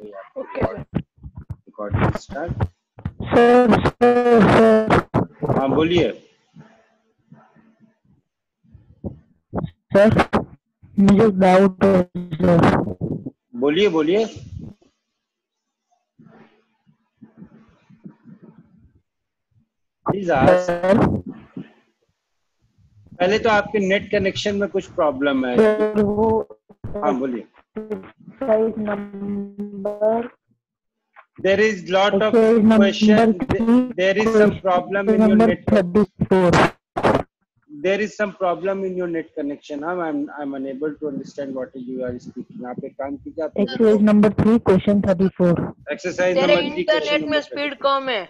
Okay recording start sir sir sir हाँ बोलिए। Sir मुझे डाउट है बोलिए बोलिए। पहले तो आपके नेट कनेक्शन में कुछ प्रॉब्लम है। हाँ बोलिए। Exercise number there is lot of question three, there is some problem in your net thirty four there is some problem in your net connection huh? i'm i'm unable to understand what you are speaking आप एक काम कीजिए आप exercise number three question thirty four exercise तेरे number three internet में speed कम है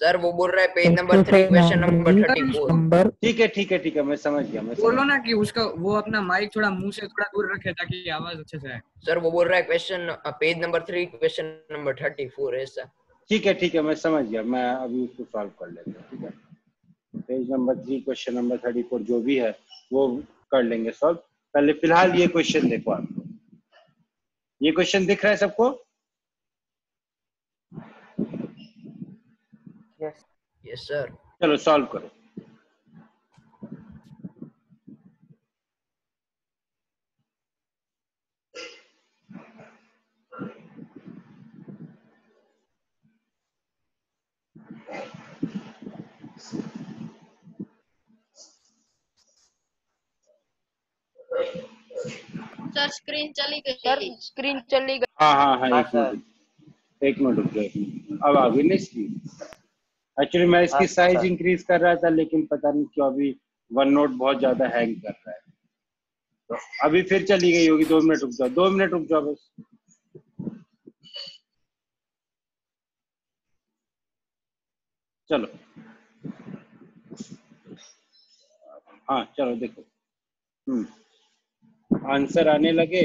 sir वो बोल रहा है page number three question number thirty four number. ठीक है ठीक है ठीक है मैं समझ गया मैं बोलो ना कि उसका वो अपना माइक थोड़ा मुँह से थोड़ा दूर रखे ताकि आवाज़ अच्छे से आए। सर वो बोल रहा है question page number three question number thirty four ऐसा ठीक है ठीक है मैं समझ गया मैं अभी उसको सॉल्व कर लेता हूँ ठीक है। Page number three question number thirty four जो भी है वो कर लेंगे सॉल्व पहले फ़िलहाल ये क्वेश्चन देखो आपको ये क्वेश्चन दिख रहा है सबको? यस सर चलो सॉल्व करो। सर स्क्रीन चली सर गई स्क्रीन चली गई। हाँ हाँ हाँ एक मिनट एक मिनट अब आ गई ना इसकी एक्चुअली मैं इसकी साइज़ इंक्रीज कर रहा था लेकिन पता नहीं क्यों अभी वन नोट बहुत ज़्यादा हैंग कर रहा है। तो अभी फिर चली गई होगी दो मिनट रुक जाओ दो मिनट रुक जाओ बस। चलो। हाँ चलो देखो। हम्म। आंसर आने लगे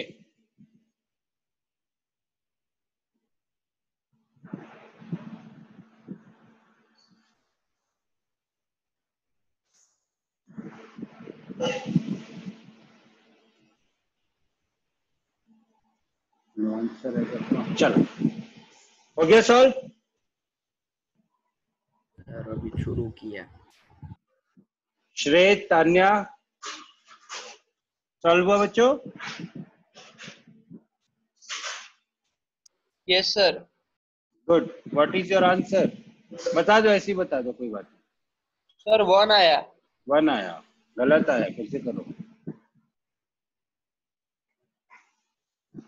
आंसर है चलो। हो गया सॉल्व? सर अभी शुरू किया। श्रेय तान्या सॉल्व हुआ बच्चों? Yes sir good what is your answer बता दो ऐसी बता दो कोई बात नहीं। सर वन आया। वन आया। गलत आया कैसे करो?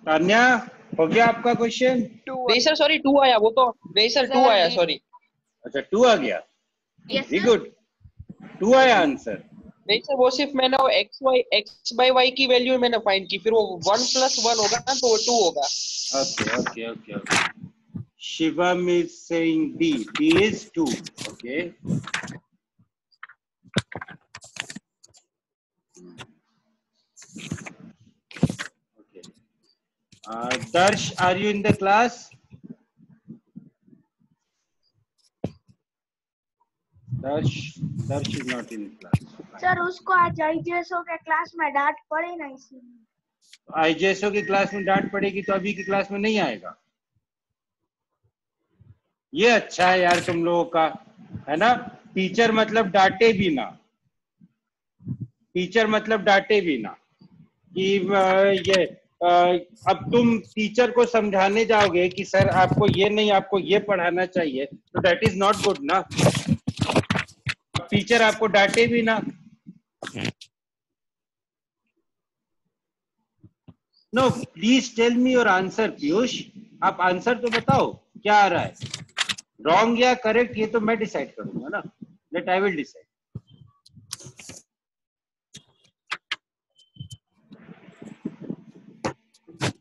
तान्या? हो गया आपका क्वेश्चन नहीं सर सॉरी टू आया वो तो नहीं सर टू आया सॉरी अच्छा टू आ गया वेरी गुड टू आया आंसर नहीं सर वो सिर्फ़ मैंने वो X Y X by Y की वैल्यू मैंने फाइंड की फिर वो वन प्लस वन होगा ना तो वो टू होगा okay okay okay okay. Shivam is saying B. B is 2. Okay. Uh, Darsh, are you in the class? Darsh, Darsh is not in class. Sir उसको आज आईजीएसओ के क्लास में डांट पड़ी ना इसीलिए आईजेएसओ की क्लास में डांट पड़ेगी तो अभी की क्लास में नहीं आएगा ये अच्छा है यार तुम लोगों का है ना टीचर मतलब डांटे भी ना टीचर मतलब डांटे भी ना कि ये अब तुम टीचर को समझाने जाओगे कि सर आपको ये नहीं, आपको ये पढ़ाना चाहिए तो दैट इज़ नॉट गुड ना? टीचर आपको डांटे भी ना? No please tell me your answer Piyush आप आंसर तो बताओ, क्या आ रहा है? रॉन्ग या करेक्ट ये तो मैं डिसाइड करूँगा ना। Let I will decide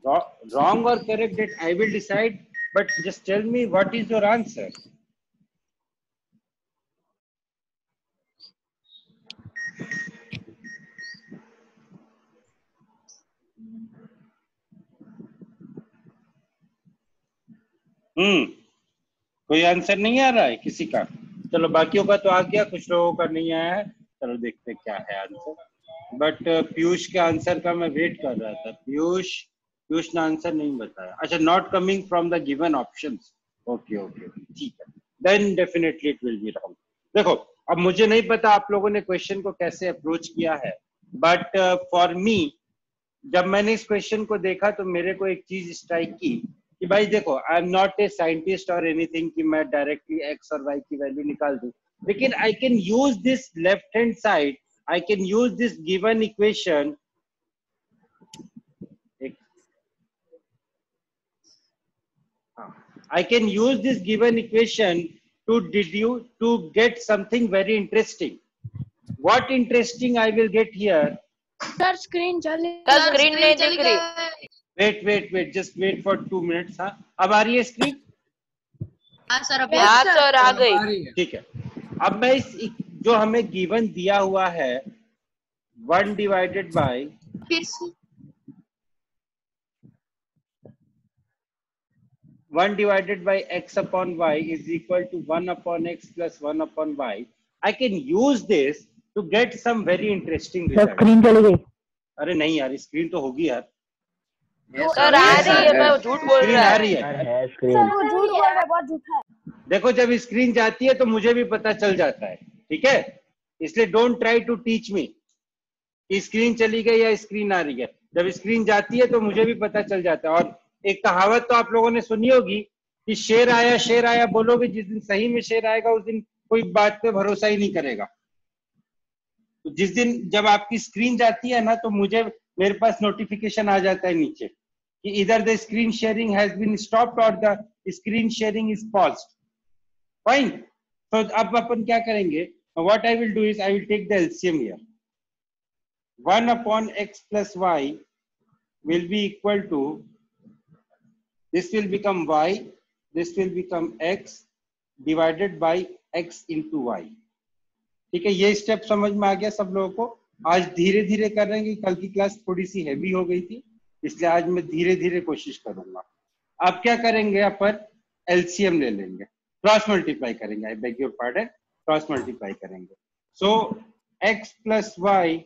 wrong or correct that I will decide, but just tell me what is your answer. Hmm कोई आंसर नहीं आ रहा है किसी का? चलो बाकियों का तो आ गया कुछ लोगों का नहीं आया है। चलो देखते क्या है आंसर बट पीयूष के आंसर का मैं वेट कर रहा था। पीयूष पीयूष ने आंसर नहीं बताया। अच्छा not coming from the given options okay okay ठीक है। Then definitely it will be wrong देखो, अब मुझे नहीं पता आप लोगों ने क्वेश्चन को कैसे अप्रोच किया है। बट फॉर मी जब मैंने इस क्वेश्चन को देखा तो मेरे को एक चीज़ स्ट्राइक की कि भाई देखो I am not a scientist और एनीथिंग कि मैं डायरेक्टली एक्स और वाई की वैल्यू निकाल दूँ। लेकिन I can use this left hand side I can use this given equation I can use this given equation to deduce to get something very interesting. What interesting I will get here? Sir screen चले sir screen नहीं चली रही Wait, wait, wait. Just wait for two minutes. हाँ अब आ रही है screen हाँ sir अब हाँ सर आ गई आ रही है ठीक है अब मैं इस जो हमें गिवन दिया हुआ है वन डिवाइडेड बाय फिर से one divided by X upon Y is equal to one upon X plus one upon Y I can use this to get some very interesting sir result screen चली गई। अरे नहीं यार screen तो होगी यार। सर आ रही है मैं झूठ बोल स्क्रीन रहा आ है। रही है। सर वो झूठ बोल रहा है बहुत झूठा है। देखो जब स्क्रीन जाती है तो मुझे भी पता चल जाता है ठीक है? इसलिए don't try to teach me screen चली गई या स्क्रीन आ रही है। जब स्क्रीन जाती है तो मुझे भी पता चल जाता है। और एक कहावत तो आप लोगों ने सुनी होगी कि शेर आया शेर आया, बोलोगे जिस दिन सही में शेर आएगा, उस दिन कोई बात पे भरोसा ही नहीं करेगा। तो जिस दिन जब आपकी स्क्रीन जाती है ना तो मुझे, मेरे पास नोटिफिकेशन आ जाता है नीचे कि इधर the screen sharing has been stopped और the screen sharing is paused fine तो अब अपन क्या करेंगे? What I will do is I will take the LCM here 1 upon x plus y will be equal this will become y, this will become x divided by x into y. ठीक है, ये step समझ में आ गया सब लोगों को। आज धीरे धीरे कर रहे हैं कल की क्लास थोड़ी सी हैवी हो गई थी, इसलिए आज मैं धीरे धीरे कोशिश करूँगा। अब क्या करेंगे अपन एलसीएम ले लेंगे। क्रॉस मल्टीप्लाई करेंगे I beg your pardon cross multiply करेंगे। So x plus Y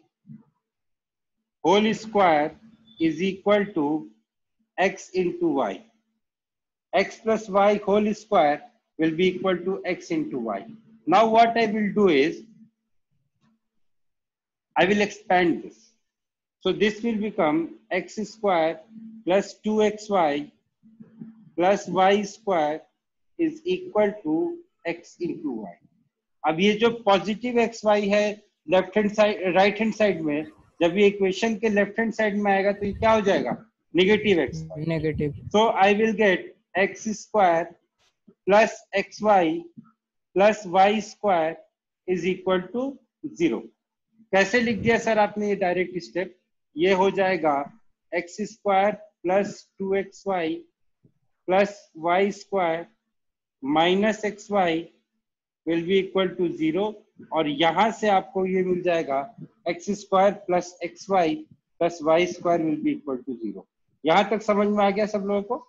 whole square is equal to x into y. x plus y whole square will be equal to x into y. Now what I will do is, I will expand this. So this will become x square plus 2xy plus y square is equal to x into y. अब ये जो positive x Y है left hand side right hand side में जब ये equation के left hand side में आएगा तो ये क्या हो जाएगा negative X negative so I will get X square plus X Y plus Y square is equal to zero कैसे लिख दिया सर आपने ये डायरेक्ट स्टेप ये हो जाएगा X square plus two X Y plus Y square minus X Y will be equal to zero और यहाँ से आपको ये मिल जाएगा X square plus X Y plus Y square will be equal to zero यहाँ तक समझ में आ गया सब लोगों को?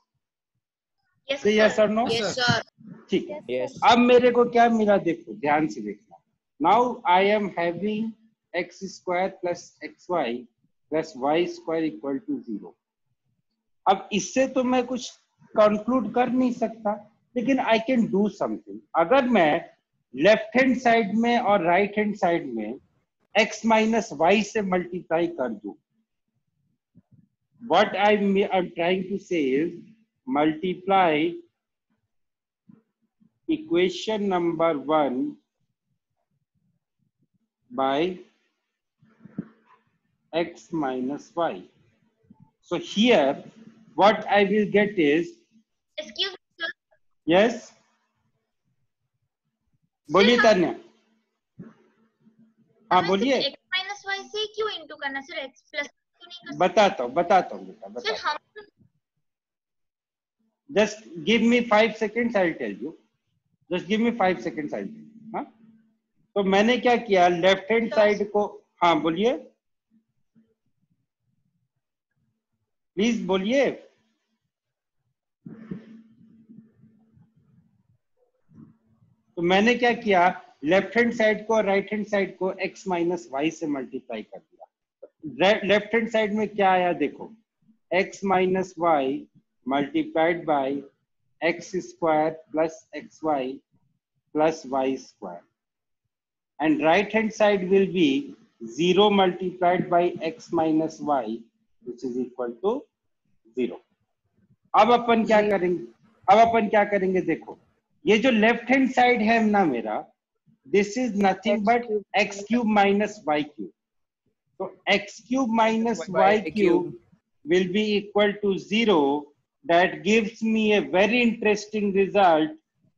तो यस और नो ठीक है Yes. अब मेरे को क्या मिला देखो ध्यान से देखना। Now I am having X square plus X Y plus Y square equal to zero अब इससे तो मैं कुछ कंक्लूड कर नहीं सकता लेकिन आई कैन डू समथिंग अगर मैं लेफ़्ट हैंड साइड में और राइट हैंड साइड में x माइनस वाई से मल्टीप्लाई कर दू what I am trying to say is multiply equation number one by x minus y. So here, what I will get is, excuse sir yes? बोलिए तान्या। हाँ बोलिए। X minus Y से क्यों into करना sir नहीं कर बताता हूँ बताता हूँ बेटा बताता हम just give me five seconds i'll tell you. Just give me five seconds i'll tell you हाँ? तो मैंने क्या किया? लेफ़्ट हैंड साइड को हाँ बोलिए। प्लीज़ बोलिए। तो मैंने क्या किया? लेफ़्ट हैंड साइड को और राइट हैंड साइड को x माइनस वाई से मल्टीप्लाई कर दिया। लेफ़्ट हैंड साइड में क्या आया? देखो। X minus y multiplied by x square plus xy plus y square. And right hand side will be 0 multiplied by x minus y which is equal to 0. अब अपन क्या करेंगे अब अपन क्या करेंगे देखो ये जो लेफ़्ट हैंड साइड है ना मेरा this is nothing but X cube minus Y cube तो X cube minus Y Y cube. Cube will be equal to 0 that gives me a very interesting result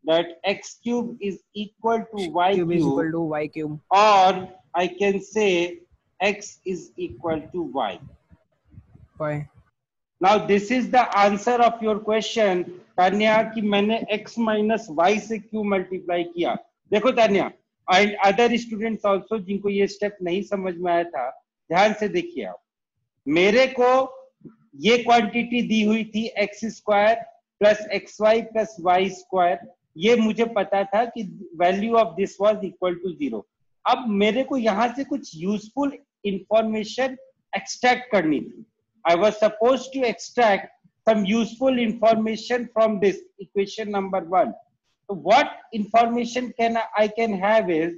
that x cube is equal to y cube cube is equal to y cube. or I can say x is equal to y. Why? Now this is the answer of your question Tanya कि मैंने x minus y से क्यों multiply किया देखो Tanya and other students also जिनको ये step नहीं समझ में आया था ध्यान से देखिए आप मेरे को ये क्वांटिटी दी हुई थी X square plus X Y plus Y square ये मुझे पता था कि value of this was equal to zero अब मेरे को यहाँ से कुछ यूजफुल इंफॉर्मेशन एक्सट्रैक्ट करनी थी। I was suppose to extract some useful information from this equation number one तो what information can I can have is,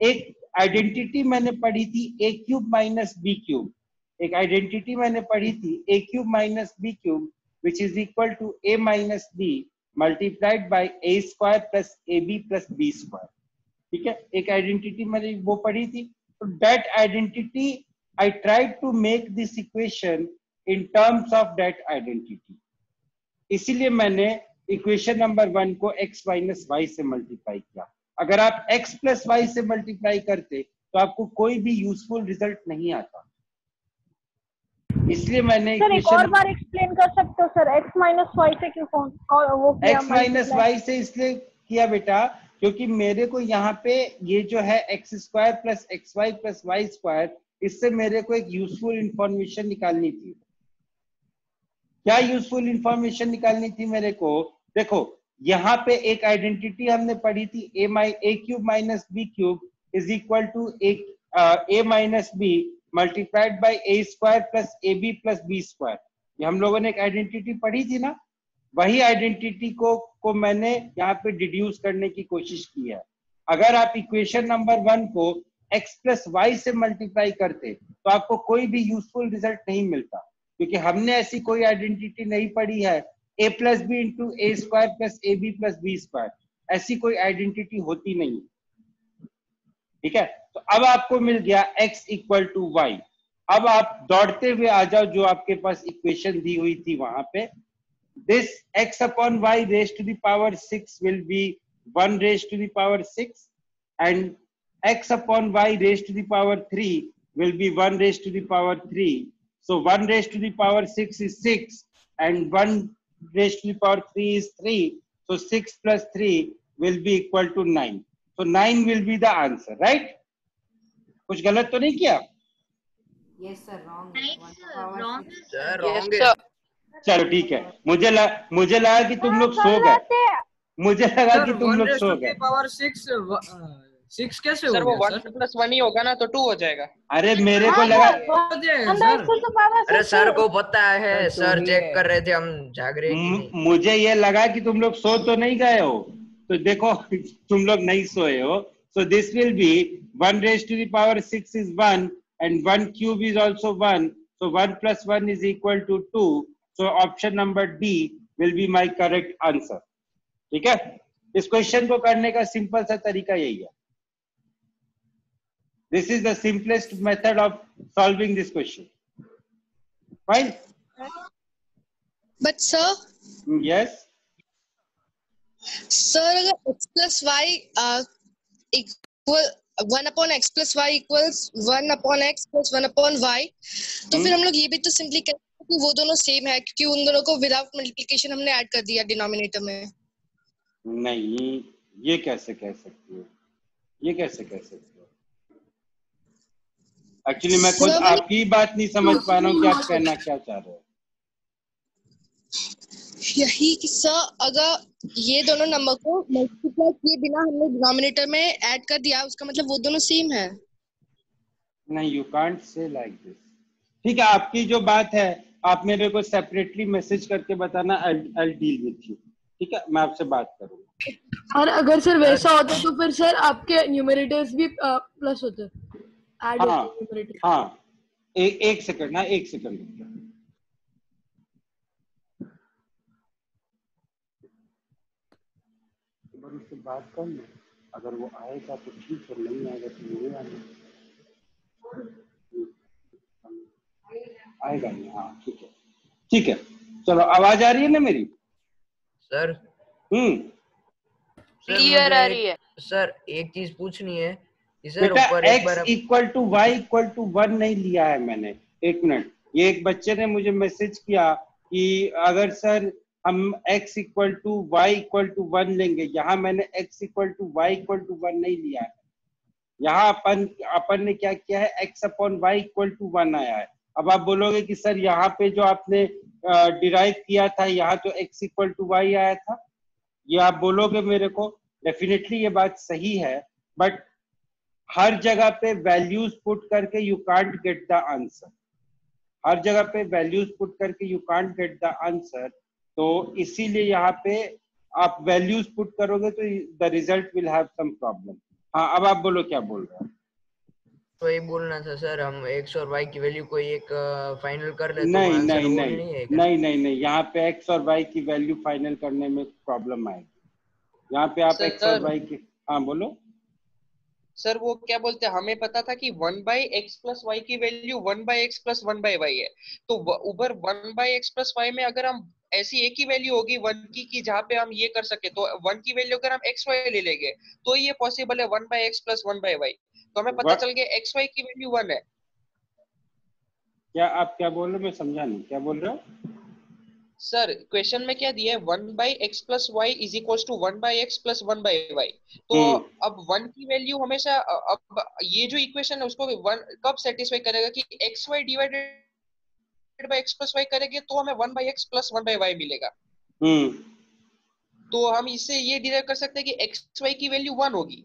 एक आइडेंटिटी मैंने पढ़ी थी A cube minus B cube एक आइडेंटिटी मैंने पढ़ी थी A cube minus B cube which is equal to A minus B multiplied by A square plus A B plus B square ठीक है? एक आइडेंटिटी मैंने वो पढ़ी थी। तो that identity I tried to make this equation in terms of that identity इसीलिए मैंने इक्वेशन नंबर वन को x माइनस वाई से मल्टीप्लाई किया। अगर आप x प्लस वाई से मल्टीप्लाई करते तो आपको कोई भी यूजफुल रिज़ल्ट नहीं आता। इसलिए मैंने सर एक और बार एक्सप्लेन कर सकते हो सर? X माइनस वाई से क्यों कौन- वो किया x माइनस वाई से इसलिए किया बेटा क्योंकि मेरे को यहाँ पे ये जो है X square plus X Y plus Y square इससे मेरे को एक यूजफुल इंफॉर्मेशन निकालनी थी। क्या यूजफुल इंफॉर्मेशन निकालनी थी मेरे को? देखो यहाँ पे एक आइडेंटिटी हमने पढ़ी थी A my A cube minus B cube is equal to A minus B multiplied by A square plus A B plus B square ये हम लोगों ने एक आइडेंटिटी पढ़ी थी ना? वही आइडेंटिटी को को मैंने यहाँ पे डिड्यूस करने की कोशिश की है। अगर आप इक्वेशन नंबर वन को x प्लस वाई से मल्टीप्लाई करते तो आपको कोई भी यूजफुल रिज़ल्ट नहीं मिलता। क्योंकि हमने ऐसी कोई आइडेंटिटी नहीं पढ़ी है। A plus B into A square plus A B plus B square ऐसी कोई आइडेंटिटी होती नहीं। ठीक है? तो अब आपको मिल गया x इक्वल टू वाई अब आप दौड़ते हुए आ जाओ, जो आपके पास इक्वेशन दी हुई थी वहाँ पे। This x upon y raise to the power six will be one raise to the power six and x upon Y raise to the power three will be one raise to the power three so one raise to the power six is six and one raise to the power three is three so six plus three will be equal to nine so 9 will be the answer right? कुछ गलत तो नहीं किया? Yes, sir. Wrong. Sir. चलो ठीक है। मुझे ल, मुझे लगा कि तुम लोग सो गए। मुझे लगा कि तुम लोग सो गए। पावर सिक्स सिक्स कैसे सर वो वन प्लस वन ही होगा ना तो टू हो जाएगा। अरे मेरे को लगा सर हो स्कूल तो अरे सर को पता है सर, तो चेक कर रहे थे हम जाग रहे मुझे ये लगा कि तुम लोग सो तो नहीं गए हो। तो देखो तुम लोग नहीं सोए हो। So this will be one raise to the power six is one and one cube is also one so one plus one is equal to two so option number D will be my correct answer ठीक है? इस question को करने का simple सा तरीका यही है। This is the simplest method of solving this question fine but sir yes sir अगर x plus Y equal one upon X plus Y equals one upon X plus one upon Y तो फिर हम लोग ये भी तो simply कह सकते हैं कि वो दोनों सेम है क्योंकि उन दोनों को विदाउट मल्टीप्लिकेशन हमने ऐड कर दिया डिनोमिनेटर में। नहीं ये कैसे कह सकती हो? ये कैसे कह सकते हो? एक्चुअली मैं खुद आपकी बात नहीं समझ पा रहा हूँ कि आप कहना क्या चाह रहे हो। यही कि सर अगर ये दोनों नंबर को मल्टीप्लाई किए बिना हमने डिनोमिनेटर में ऐड कर दिया उसका मतलब वो दोनों सेम है। नहीं you can't say like this ठीक है आपकी जो बात है आप मेरे को सेपरेटली मैसेज करके बताना आई डील विथ यू ठीक है मैं आपसे बात करूँगा। और अगर सर वैसा होता तो फिर सर आपके न्यूमरेटर्स भी प्लस होते। ऐड हाँ हाँ। ए, एक सेकंड हाँ एक सेकंड रुकिए। एक बार उससे बात कर लो? अगर वो आएगा तो ठीक है नहीं आएगा तो नहीं आएगा। आएगा नहीं हाँ ठीक है। ठीक है चलो आवाज़ आ रही है ना मेरी? सर। हम्म। क्लियर आ रही है। सर एक चीज़ पूछनी है सर बेटा ऊपर एक बार x equal to Y equal to one नहीं लिया है मैंने। एक मिनट ये एक बच्चे ने मुझे मैसेज किया कि अगर सर हम x equal to Y equal to one लेंगे। यहाँ मैंने x equal to Y equal to one नहीं लिया है। यहाँ अपन अपन ने क्या किया है? x upon Y equal to one आया है। अब आप बोलोगे कि सर यहाँ पे जो आपने डिराइव किया था, यहाँ तो x इक्वल टू वाई आया था। ये आप बोलोगे मेरे को डेफिनेटली ये बात सही है बट हर जगह पे वैल्यूज़ पुट करके you can't get the answer हर जगह पे वैल्यूज़ पुट करके you can't get the answer तो इसीलिए यहाँ पे आप वैल्यूज़ पुट करोगे तो the result will have some problem हाँ अब आप बोलो क्या बोल रहे हो? तो ये बोलना था सर हम x और y की वैल्यू को एक फाइनल कर ले तो नहीं आंसर नहीं नहीं नहीं नहीं नहीं नहीं यहाँ पे एक्स और वाई की वैल्यू फाइनल करने में प्रॉब्लम आएगी। यहाँ पे आप एक्स और वाई की हाँ बोलो। सर वो क्या बोलते हैं? हमें पता था कि one by X plus Y की value one by X plus one by Y है। तो ऊपर one by X plus Y में अगर हम ऐसी एक ही वैल्यू होगी वन की कि जहाँ पे हम ये कर सके तो वन की वैल्यू अगर हम एक्स वाई ले लेंगे तो ये पॉसिबल है one by X plus one by Y तो हमें पता चल गया एक्स वाई की वैल्यू वन है। क्या आप क्या बोल रहे हो? मैं समझा नहीं। क्या बोल रहे हो? सर क्वेश्चन में क्या दिया है? One by X plus Y is equal to one by X plus one by Y तो हम्म। अब वन की वैल्यू हमेशा अब ये जो इक्वेशन है उसको वन कब सेटिस्फाई करेगा कि X Y divided by X plus Y करेंगे तो हमें one by X plus one by Y मिलेगा। हम्म। तो हम इससे ये डिराइव कर सकते हैं कि एक्स वाई की वैल्यू वन होगी।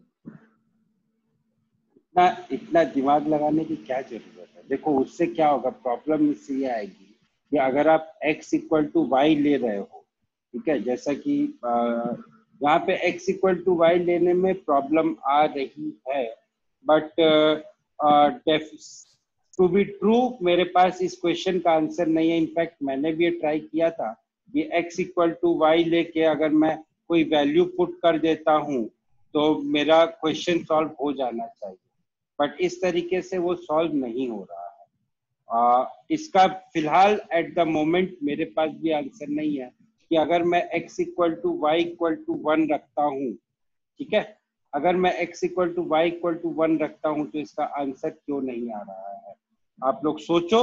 इतना इतना दिमाग लगाने की क्या ज़रूरत है? देखो उससे क्या होगा? प्रॉब्लम इससे ये आएगी कि अगर आप x इक्वल टू वाई ले रहे हो ठीक है? जैसा कि यहाँ पे x इक्वल टू वाई लेने में प्रॉब्लम आ रही है बट टू बी ट्रू मेरे पास इस क्वेश्चन का आंसर नहीं है. इनफैक्ट मैंने भी ये ट्राई किया था. कि x इक्वल टू वाई लेके अगर मैं कोई वैल्यू पुट कर देता हूँ तो मेरा क्वेश्चन सॉल्व हो जाना चाहिए. बट इस तरीके से वो सॉल्व नहीं हो रहा है. आ, इसका फ़िलहाल एट द मोमेंट मेरे पास भी आंसर नहीं है कि अगर मैं x equal to Y equal to one रखता हूँ ठीक है? अगर मैं x equal to Y equal to one रखता हूँ तो इसका आंसर क्यों नहीं आ रहा है? आप लोग सोचो।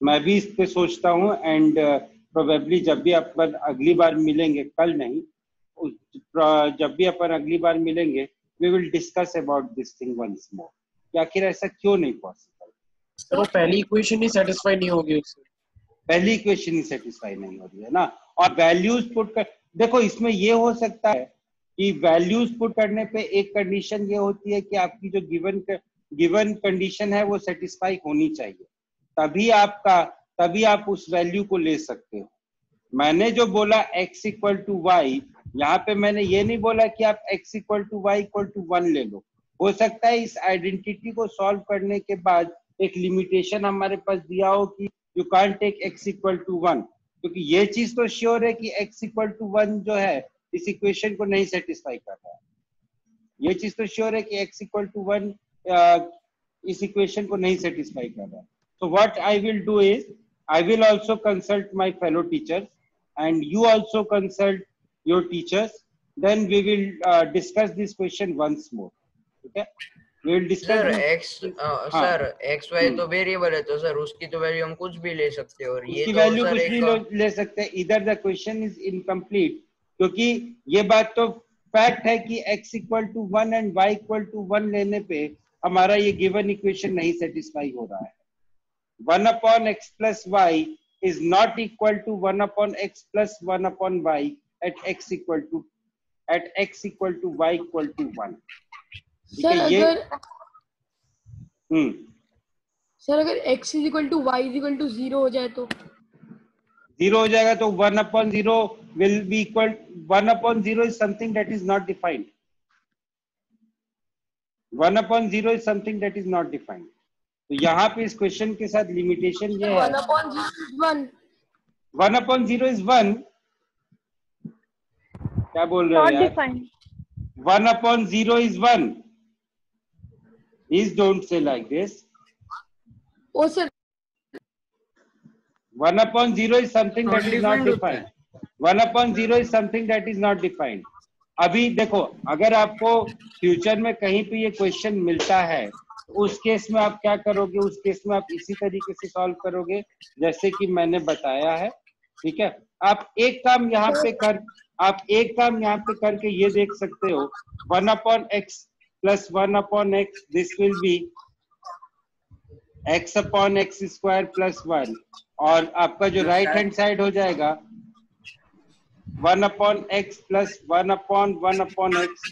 मैं भी इस पे सोचता हूँ एंड प्रोबेबली जब भी अपन अगली बार मिलेंगे कल नहीं जब भी अपन अगली बार मिलेंगे we will discuss about this thing once more कि आखिर ऐसा क्यों नहीं पॉसिबल सर वो पहली इक्वेशन ही सेटिस्फाई नहीं होगी उससे। पहली इक्वेशन ही सेटिस्फाई नहीं हो रही है ना? और वैल्यूज़ पुट कर देखो इसमें ये हो सकता है कि वैल्यूज़ पुट करने पे एक कंडीशन ये होती है कि आपकी जो गिवन गिवन कंडीशन है, वो सेटिस्फाई होनी चाहिए। तभी आपका, तभी आप उस वैल्यू को ले सकते हो। मैंने जो बोला x इक्वल टू वाई यहाँ पे मैंने ये नहीं बोला कि आप x equal to Y equal to one ले लो। हो सकता है इस आइडेंटिटी को सॉल्व करने के बाद एक लिमिटेशन हमारे पास दिया हो कि you can't take x equal to one क्योंकि ये चीज़ तो श्योर है कि x इक्वल टू वन जो है, इस इक्वेशन को नहीं सेटिस्फाई कर रहा है। ये चीज़ तो श्योर है कि x इक्वल टू वन इस इक्वेशन को नहीं सेटिस्फाई कर रहा। So what I will do is I will also consult my fellow teachers and you also consult your teachers then we will discuss this question once more okay sir X sir X Y तो variable है तो sir उसकी तो value हम कुछ भी ले सकते हैं और ये तो वैल्यू कुछ भी ले सकते हैं। इधर द क्वेश्चन इज़ इनकम्प्लीट क्योंकि ये बात तो फैक्ट है कि X equal to one and Y equal to one लेने पे हमारा ये गिवन इक्वेशन नहीं सेटिस्फाई हो रहा है। One upon x plus y is not equal to one upon x plus one upon y at x equal to at x equal to y equal to one sir ये अगर हम्म। Sir अगर x is equal to y is equal to zero हो जाए तो? Zero हो जाएगा तो one upon zero will be equal one upon zero is something that is not defined one upon zero is something that is not defined तो यहाँ पे इस क्वेश्चन के साथ लिमिटेशन ये है। One upon zero is one क्या बोल रहे हैं one upon zero is one is don't say like this one upon zero is something that is not defined one upon zero is something that is not defined अभी देखो अगर आपको future में कहीं पे ये क्वेश्चन मिलता है तो उस केस में आप क्या करोगे? उस केस में आप इसी तरीके से सॉल्व करोगे जैसे कि मैंने बताया है ठीक है? आप एक काम यहाँ पे कर आप एक काम यहाँ पे करके ये देख सकते हो one upon x plus one upon x this will be x upon x square plus one और आपका जो राइट हैंड साइड हो जाएगा one upon x plus one upon one upon x.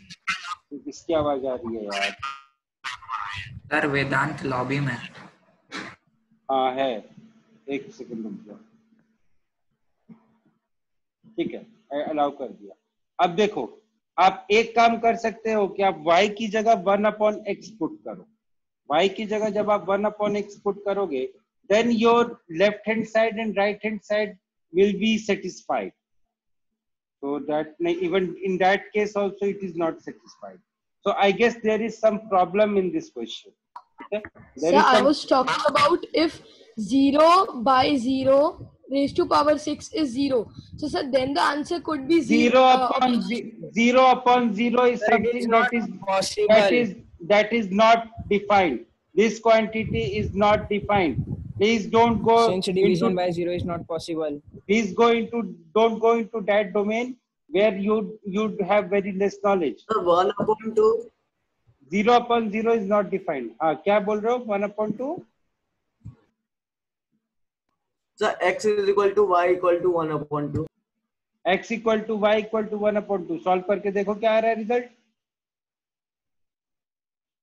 किसकी आवाज़ आ रही है यार। सर वेदांत लॉबी में। हाँ है। एक सेकंड रुक जाओ। ठीक है अलाउ कर दिया। अब देखो आप एक काम कर सकते हो कि आप y की जगह वन अपॉन एक्स पुट करो। y की जगह जब आप वन अपॉन एक्स पुट करोगे then your left hand side and right hand side will be satisfied so that even in that case also it is not satisfied so i guess there is some problem in this question okay there Sir, is I was talking about if zero by zero raised to power six is zero. So, sir, then the answer could be zero. zero uh, upon zero upon zero is Sir, it is something not that is possible. that is that is not defined this quantity is not defined please don't go Since division into, by zero is not possible. please go into don't go into that domain where you you have very less knowledge one upon two zero upon zero is not defined हाँ क्या बोल रहे हो one upon two sir X is equal to Y equal to one upon two x equal to Y equal to one upon two solve करके देखो क्या आ रहा है result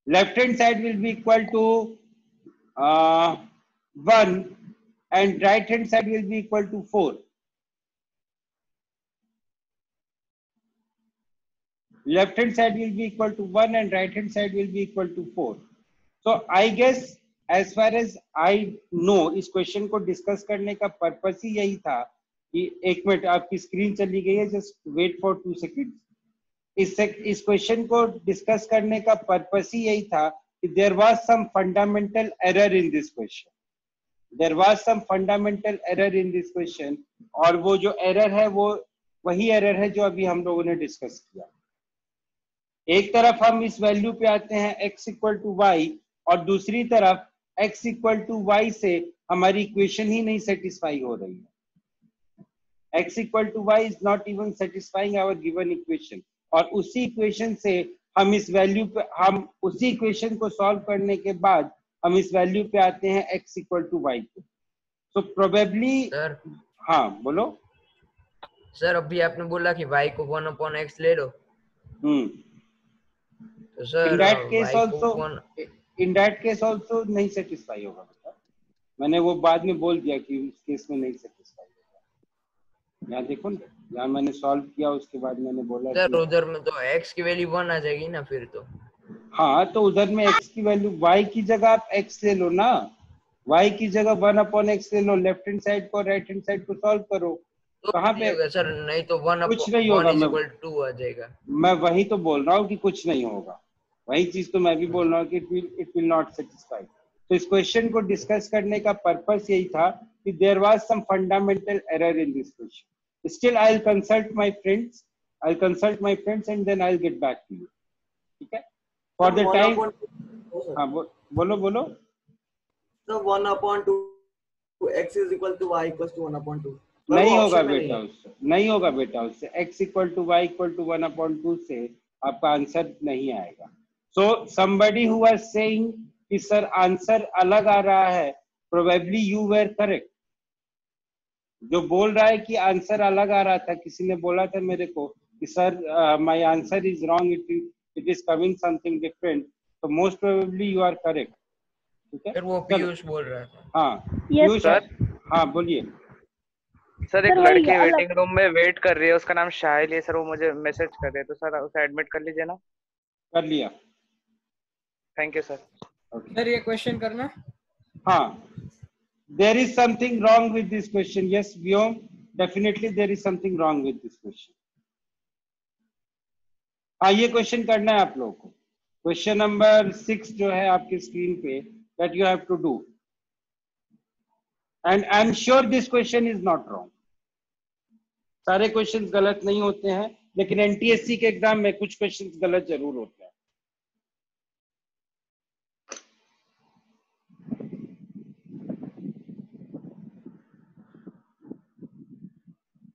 left hand side will be equal to one and right hand side will be equal to four left hand side will be equal to 1 and right hand side will be equal to 4 so, i guess as far as i know, इस question को discuss करने का purpose ही यही था कि एक minute आपकी screen चली गई है just wait for two second इस इस क्वेश्चन को डिस्कस करने का पर्पस ही यही था कि there was some fundamental error in this question there was some fundamental error in this question और वो जो एरर है, वो वही एरर है जो अभी हम लोगों ने डिस्कस किया। एक तरफ़ हम इस वैल्यू पे आते हैं, x इक्वल टू वाई और दूसरी तरफ़ x इक्वल टू वाई से हमारी इक्वेशन ही नहीं सेटिस्फाई हो रही है। x equal to y is not even satisfying our given equation और उसी इक्वेशन से हम इस वैल्यू पे, हम उसी इक्वेशन को सॉल्व करने के बाद हम इस वैल्यू पे आते हैं x इक्वल टू वाई पे तो प्रोबेबली हाँ बोलो। सर अभी आपने बोला कि y को वन अपॉन एक्स ले लो। हम्म। तो sir in that case y को also one- in that case also नहीं सेटिस्फाई होगा मैंने वो बाद में बोल दिया कि उस केस में नहीं सेटिस्फाई होगा। यहाँ देखो ना यहाँ मैंने सॉल्व किया उसके बाद मैंने बोला सर उधर में तो x की वैल्यू वन आ जाएगी ना फिर तो। हाँ तो उधर में x की वैल्यू y की जगह आप x ले लो ना। y की जगह वन अपॉन एक्स ले लो लेफ़्ट हैंड साइड को राइट हैंड साइड को सॉल्व करो। तो कहाँ पे? सर नहीं तो वन कुछ नहीं होगा, मैं- टू आ जाएगा। मैं वही तो बोल रहा हूँ कि कुछ नहीं होगा। वही चीज़ तो मैं भी बोल रहा हूँ कि it will it will not satisfy तो इस क्वेश्चन को डिस्कस करने का पर्पस यही था कि there was some fundamental error in this question still I will consult my friends I will consult my friends and then I will get back to you ठीक है? फॉर द टाइम हाँ बोलो बोलो। Sir one upon two x is equal to y equal to one upon two नहीं होगा बेटा उससे। नहीं होगा बेटा उससे। x equal to y equal to one upon two से आपका आंसर नहीं आएगा। So somebody who was saying कि सर आंसर अलग आ रहा है प्रोबेबली यू वेर करेक्ट जो बोल रहा है कि आंसर अलग आ रहा था किसी ने बोला था मेरे को कि sir my answer is wrong it it is coming something different तो most probably you are correct ठीक है फिर वो पीयूष बोल रहा था हाँ पीयूष sir. हाँ बोलिए। सर एक लड़की वेटिंग रूम में वेट कर रही है उसका नाम शाहिल है। सर वो मुझे मैसेज कर रही तो सर उसे एडमिट कर लीजिए ना। कर लिया। थैंक यू सर सर ये क्वेश्चन करना। हाँ। There is something wrong with this question. Yes vyom definitely there is something wrong with this question. हाँ ये क्वेश्चन करना है आप लोगों को। क्वेश्चन नंबर सिक्स जो है आपकी स्क्रीन पे that you have to do and I am sure this question is not wrong सारे क्वेश्चंस गलत नहीं होते हैं, लेकिन एनटीएससी के एग्ज़ाम में कुछ क्वेश्चंस गलत ज़रूर होते हैं।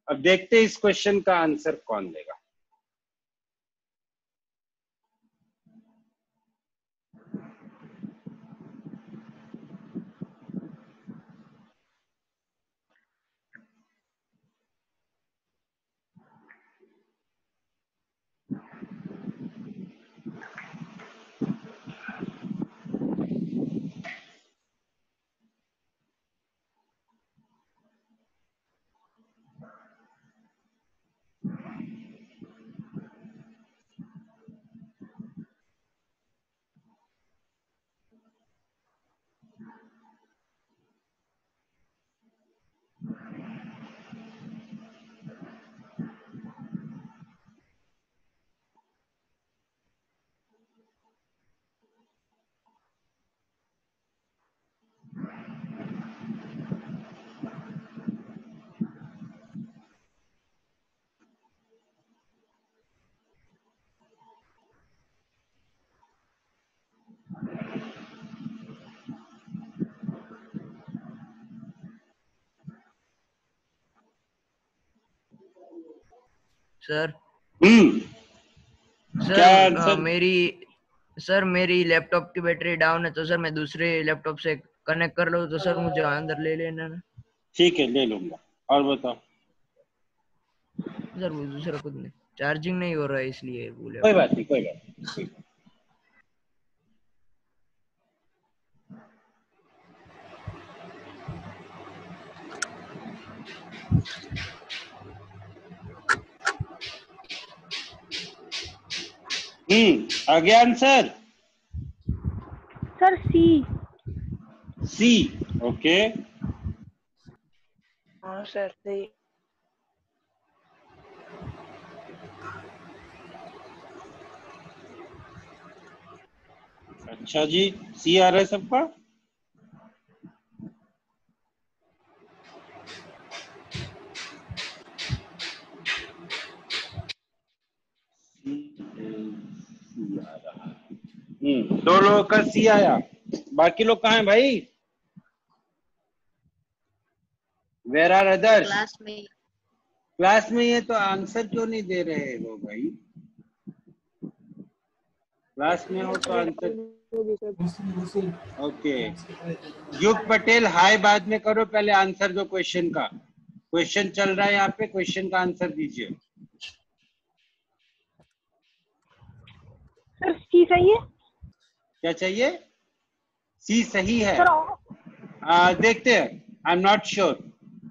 अब देखते हैं इस क्वेश्चन का आंसर कौन देगा। सर हम्म सर मेरी सर मेरी लैपटॉप की बैटरी डाउन है तो सर मैं दूसरे लैपटॉप से कनेक्ट कर लूँ तो सर मुझे अंदर ले लेना ठीक है ले लूँगा। और बताओ? सर वो दूसरा कुछ नहीं। चार्जिंग नहीं हो रहा है इसलिए बोले कोई बात नहीं कोई बात नहीं। हम्म आ गया answer sir see see okay हाँ सर सी अच्छा जी सी आ रहा है सबका? लोगों का सी आया। बाकी लोग कहा है भाई? वेर आर अदर्स क्लास में क्लास में ये तो आंसर क्यों नहीं दे रहे हो भाई? क्लास में हो तो आंसर ओके युग पटेल हाय बाद में करो पहले आंसर दो क्वेश्चन का। क्वेश्चन चल रहा है यहाँ पे क्वेश्चन का आंसर दीजिए। सर सी सही है? क्या चाहिए? सी सही है। आ, देखते हैं। I am not sure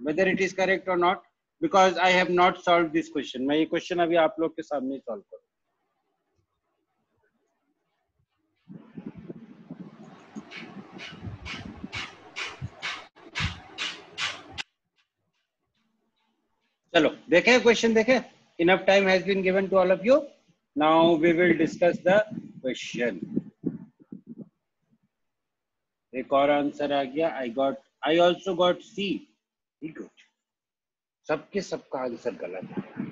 whether it is correct और not because I have not solve this question मैं ये क्वेश्चन अभी आप लोग के सामने सॉल्व करूँ। चलो देखें क्वेश्चन देखें। Enough time has been given to all of you now we will discuss the question एक और आंसर आ गया I got I also got see good सबके सबका आंसर गलत है।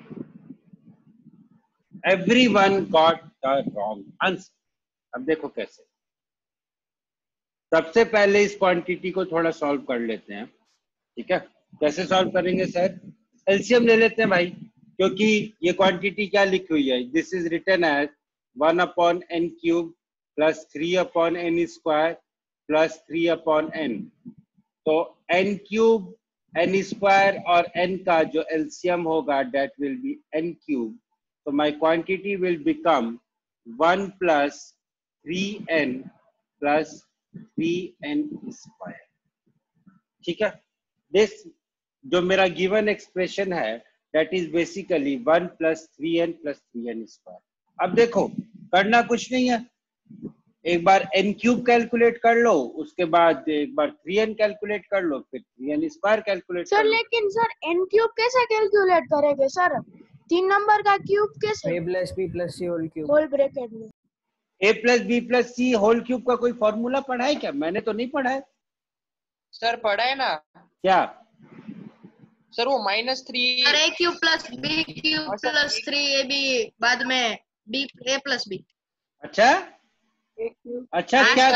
Everyone got the wrong answer अब देखो कैसे। सबसे पहले इस क्वांटिटी को थोड़ा सॉल्व कर लेते हैं। ठीक है? कैसे सॉल्व करेंगे सर एलसीएम ले लेते हैं भाई, क्योंकि ये क्वांटिटी क्या लिखी हुई है? This is written as one upon n cube plus three upon n square plus three upon n तो एन क्यूब एन स्क्वायर और एन का जो एलसीएम होगा that will be n cube तो my quantity will become one plus three n plus three n square ठीक है? This जो मेरा गिवन एक्सप्रेशन है that is basically one plus three n plus three n square अब देखो, करना कुछ नहीं है। एक बार एन क्यूब कैलकुलेट कर लो उसके बाद एक बार थ्री एन कैलकुलेट कर लो फिर three n square calculate sir लेकिन सर एन क्यूब कैसे कैलकुलेट करेंगे सर? तीन नंबर का क्यूब कैसे? A plus b plus c whole cube whole bracket में। A plus b plus c whole cube का कोई फॉर्मूला पढ़ा है क्या? मैंने तो नहीं पढ़ा है। सर पढ़ा है ना? क्या? सर वो minus three a cube plus b cube plus three a b बाद में बी ए प्लस बी अच्छा? अच्छा क्या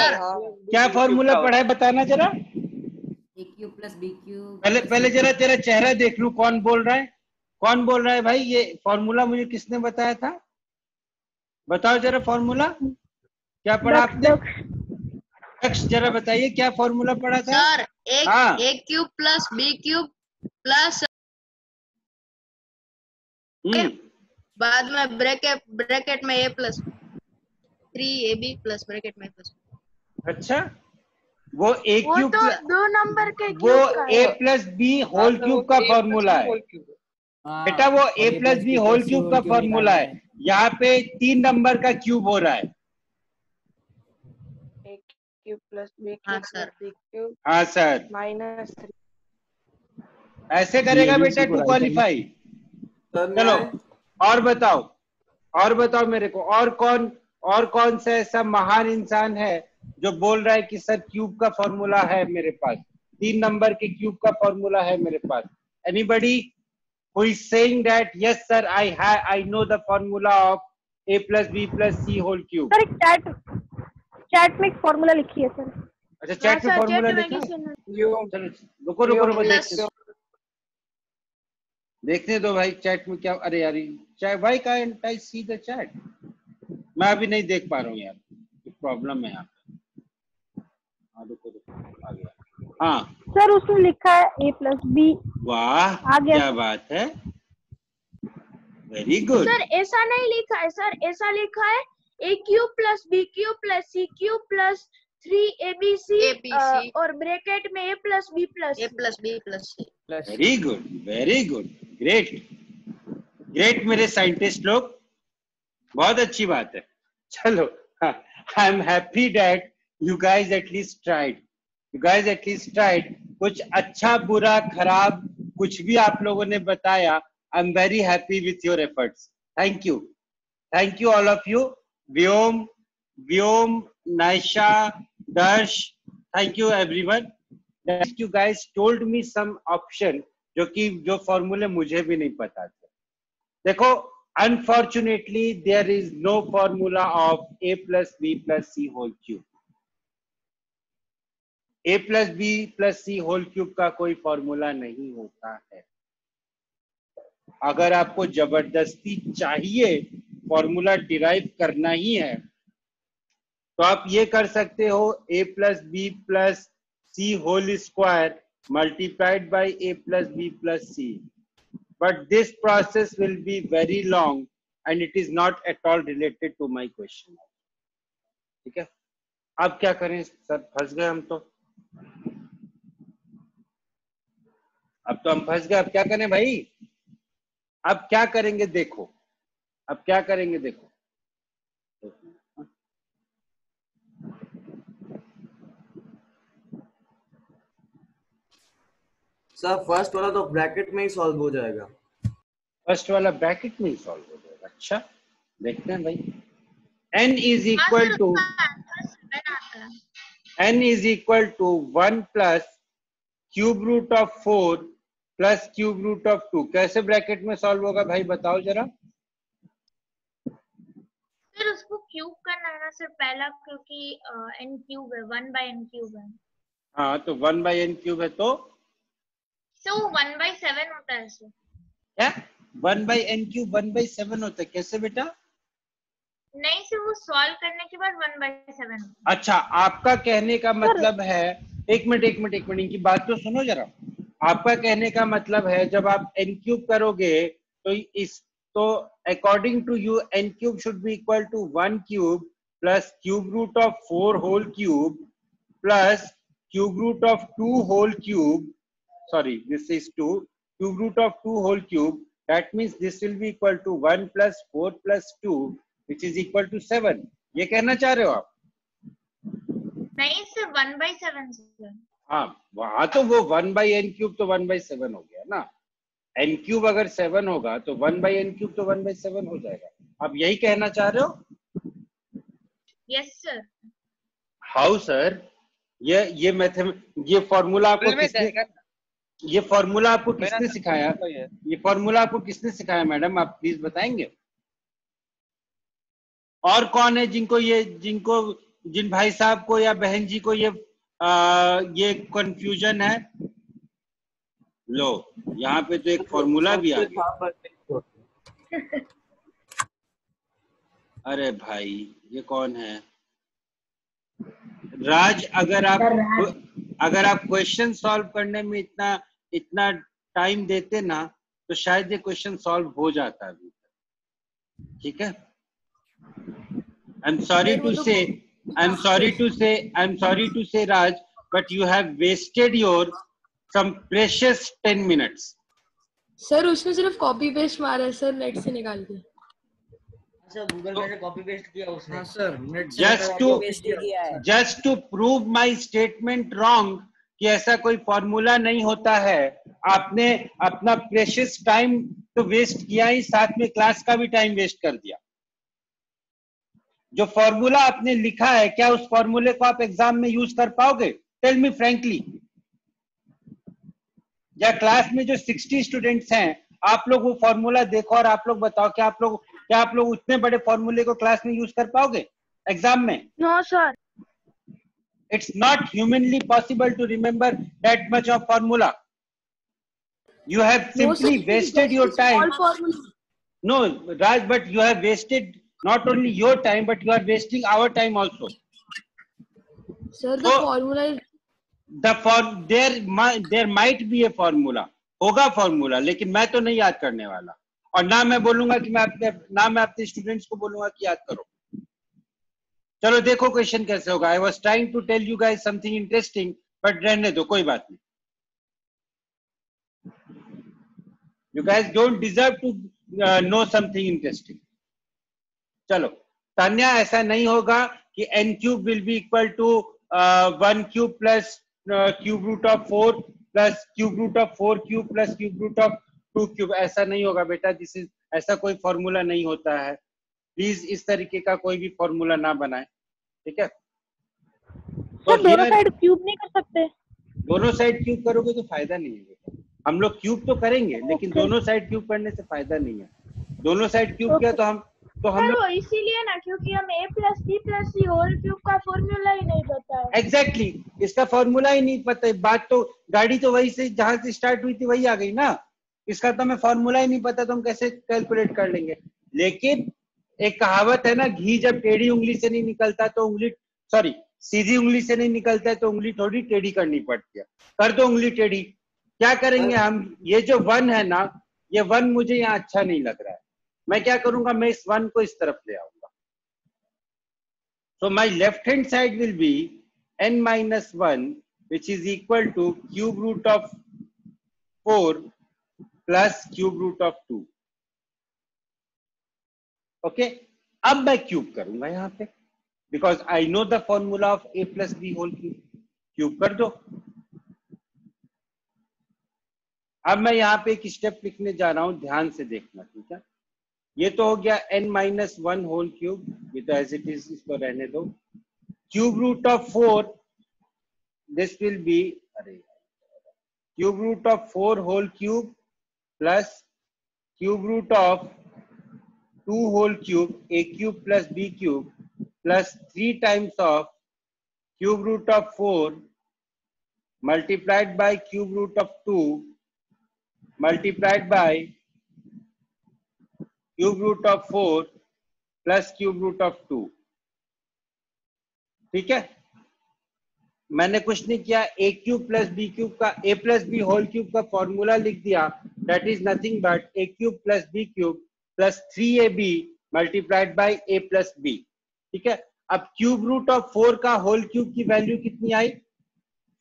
क्या फॉर्मूला पढ़ा है बताना जरा? A cube plus b cube पहले पहले जरा तेरा चेहरा देख लू कौन बोल रहा है? कौन बोल रहा है भाई? ये फॉर्मूला मुझे किसने बताया था? बताओ जरा फॉर्मूला क्या पढ़ा आपने? जरा बताइए क्या फॉर्मूला पढ़ा था? सर हाँ। A cube plus b cube plus बाद में ब्रैकेट ब्रैकेट में a plus three a b plus bracket में प्लस अच्छा? वो ए क्यूब तो दो नंबर के वो a plus b whole cube का फॉर्मूला है। बेटा वो a plus b whole cube का फॉर्मूला है। यहाँ पे तीन नंबर का क्यूब हो रहा है। प्लस हाँ, सर। प्लस बी क्यूब हाँ सर माइनस थ्री ऐसे करेगा बेटा टू क्वालिफाई चलो और बताओ और बताओ मेरे को और कौन और कौन सा ऐसा महान इंसान है जो बोल रहा है कि सर क्यूब का फॉर्मूला है मेरे पास? तीन नंबर के क्यूब का फॉर्मूला है मेरे पास। Anybody who is saying that yes sir i have i know the formula of a plus b plus c whole cube. Sir chat chat में एक फॉर्मूला लिखी है सर अच्छा चैट में सर, फॉर्मूला में लिखा है? चलो रुको रुको रुको देखते देखने दो भाई चैट में क्या अरे यार चाहे भाई का आई सी द चैट मैं अभी नहीं देख पा रहा हूँ यार प्रॉब्लम है यहाँ पे। हाँ आ गया। हाँ। सर उसमें लिखा है ए प्लस बी वाह क्या बात है। वेरी गुड सर ऐसा नहीं लिखा है सर ऐसा लिखा है a cube plus b cube plus c cube plus three a b c और ब्रैकेट में a plus b plus a plus b plus c very good very good great great मेरे साइंटिस्ट लोग। बहुत अच्छी बात है। चलो I am happy that you guys at least tried you guys at least tried कुछ अच्छा बुरा, खराब, कुछ भी आप लोगों ने बताया I am very happy with your efforts thank you thank you all of you Vyom Vyom Naisha Darsh thank you everyone you guys told me some option, जो कि, जो फॉर्मूले मुझे भी नहीं पता थे। देखो unfortunately there is no formula of a plus b plus c whole cube a plus b plus c whole cube का कोई फॉर्मूला नहीं होता है। अगर आपको ज़बरदस्ती चाहिए फॉर्मूला डिराइव करना ही है तो आप ये कर सकते हो a plus b plus c whole square multiplied by a plus b plus c but this process will be very long and it is not at all related to my question ठीक है अब क्या करें sir फंस गए हम तो अब तो हम फंस गए अब क्या करें भाई अब क्या करेंगे देखो अब क्या करेंगे देखो सर फ़र्स्ट वाला तो ब्रैकेट में ही सॉल्व हो जाएगा। फ़र्स्ट वाला ब्रैकेट में ही सॉल्व हो जाएगा। अच्छा देखते हैं भाई। N is equal to n is equal to 1 plus cube root of 4 plus cube root of 2 कैसे ब्रैकेट में सॉल्व होगा भाई बताओ जरा। फिर उसको क्यूब करना है ना सर पहला क्योंकि एन क्यूब है वन बाय एन क्यूब है। हाँ तो 1 बाई एन क्यूब है तो तो वन बाय सेवन होता है सर क्या? 1 by n cube 1 by seven होता है. कैसे बेटा? नहीं सर वो सॉल्व करने के बाद वन बाय सेवन अच्छा आपका कहने का मतलब है एक मिनट एक मिनट एक मिनट इनकी बात तो सुनो जरा। आपका कहने का मतलब है जब आप एन क्यूब करोगे तो इस तो according to you n cube should be equal to one cube plus cube root of four whole cube plus cube root of two whole cube sorry this is 2 cube root of 2 whole cube. That means this will be equal to 1 plus 4 plus 2 which is equal to 7 ये कहना चाह रहे हो आप? नहीं sir one by seven sir हाँ वहाँ तो वो वन बाई एन क्यूब तो वन बाई सेवन हो गया ना। एन क्यूब अगर सेवन होगा तो वन बाई एन क्यूब तो वन बाई सेवन हो जाएगा। आप यही कहना चाह रहे हो? यस सर हाउ सर ये ये मैथम ये फॉर्मूला आपको किसने ये फॉर्मूला आपको किसने सिखाया? ये। ये फॉर्मूला आपको किसने सिखाया मैडम? आप प्लीज़ बताएँगे? और कौन है जिनको ये जिनको जिन भाई साहब को या बहन जी को ये आ, ये कंफ्यूजन है? लो यहाँ पे तो एक फॉर्मूला भी आ गया। अरे भाई ये कौन है? राज अगर आप अगर आप क्वेश्चन सॉल्व करने में इतना इतना टाइम देते ना तो शायद ये क्वेश्चन सॉल्व हो जाता अभी ठीक है? आई एम सॉरी टू से आई एम सॉरी टू से आई am sorry to say Raj but you have wasted your some precious ten minutes sir उसने सिर्फ़ कॉपी पेस्ट मारा है सर नेट से निकाल के। अच्छा गूगल में से कॉपी पेस्ट किया उसने कि ऐसा कोई फॉर्मूला नहीं होता है। आपने अपना प्रेशियस टाइम तो वेस्ट किया ही साथ में क्लास का भी टाइम वेस्ट कर दिया। जो फॉर्मूला आपने लिखा है क्या उस फॉर्मूले को आप एग्ज़ाम में यूज़ कर पाओगे? टेल मी फ्रेंकली या क्लास में जो 60 स्टूडेंट्स हैं आप लोग वो फॉर्मूला देखो और आप लोग बताओ क्या आप लोग क्या आप लोग उतने बड़े फॉर्मूले को क्लास में यूज़ कर पाओगे? एग्ज़ाम में? No no, sir it's not humanly possible to remember that much of formula you have simply no, wasted your time no raj but you have wasted not only your time but you are wasting our time also sir the formula is the form there there might be a formula होगा formula लेकिन मैं तो नहीं याद करने वाला और ना मैं बोलूँगा कि मैं अपने ना मैं अपने स्टूडेंट्स को बोलूँगा कि याद करो चलो देखो क्वेश्चन कैसे होगा। I was trying to tell you guys something interesting but रहने दो, कोई बात नहीं। You guys don't deserve to know something interesting चलो, तान्या, ऐसा नहीं होगा कि n cube will be equal to one cube plus cube root of four plus cube root of four cube plus cube root of two cube ऐसा नहीं होगा बेटा this is ऐसा कोई फॉर्मूला नहीं होता है। प्लीज़ इस तरीके का कोई भी फॉर्मूला ना बनाए ठीक है? तो दोनों साइड क्यूब नहीं कर सकते। दोनों साइड क्यूब करोगे तो फ़ायदा नहीं है। हम लोग क्यूब तो करेंगे लेकिन दोनों साइड क्यूब करने से फ़ायदा नहीं है। दोनों साइड क्यूब किया तो हम तो हम लोग इसीलिए ना क्योंकि हम a plus b plus c whole cube का फॉर्मूला ही नहीं पता है एग्जैक्टली exactly, इसका फॉर्मूला ही नहीं पता है। बात तो गाड़ी तो वही से जहाँ से स्टार्ट हुई थी वही आ गई ना। इसका तो हमें फॉर्मूला ही नहीं पता तो हम कैसे कैलकुलेट कर लेंगे? लेकिन एक कहावत है ना, घी जब टेढ़ी उंगली से नहीं निकलता तो उंगली सॉरी सीधी उंगली से नहीं निकलता है तो उंगली थोड़ी टेढ़ी करनी पड़ती है। कर दो उंगली टेढ़ी। क्या करेंगे हम? ये जो वन है ना, ये वन मुझे यहाँ अच्छा नहीं लग रहा है। मैं क्या करूँगा? मैं इस वन को इस तरफ़ ले आऊँगा। So my left hand side will be n minus 1 which is equal to cube root of 4 plus cube root of 2 okay अब मैं क्यूब करूँगा यहाँ पे। Because I know the formula of a plus b whole cube cube कर दो। अब मैं यहाँ पे एक स्टेप लिखने जा रहा हूँ। ध्यान से देखना, ठीक है? ये तो हो गया n minus one whole cube ये तो एज इट इज़ इसको रहने दो। Cube root of four this will be अरे cube root of four whole cube plus cube root of two whole cube a cube plus b cube plus three times of cube root of four multiplied by cube root of 2 multiplied by cube root of 4 plus cube root of 2 ठीक है? मैंने कुछ नहीं किया। A cube plus b cube का a plus b whole cube का formula लिख दिया। That is nothing but a cube plus b cube plus three a b multiplied by a plus b ठीक है? अब क्यूब रूट ऑफ़ फोर का whole cube की value कितनी आई?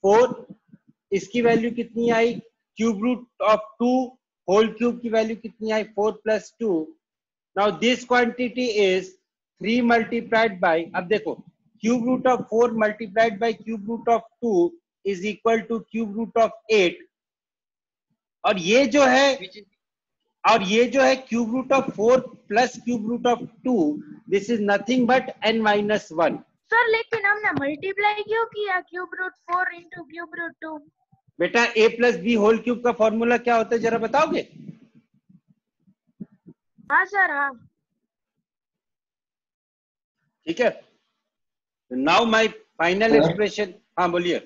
फोर इसकी वैल्यू कितनी आई? Cube root of two whole cube की वैल्यू कितनी आई? Four plus two now this quantity is three multiplied by अब देखो cube root of four multiplied by cube root of two is equal to cube root of eight और ये जो है और ये जो है cube root of four plus cube root of two this is nothing but n minus one sir लेकिन हमने मल्टीप्लाई क्यों किया? Cube root four into cube root two बेटा a plus b whole cube का फॉर्मूला क्या होता है? जरा बताओगे? हाँ सर हाँ। ठीक है? नाउ माय फाइनल एक्सप्रेशन हाँ बोलिए।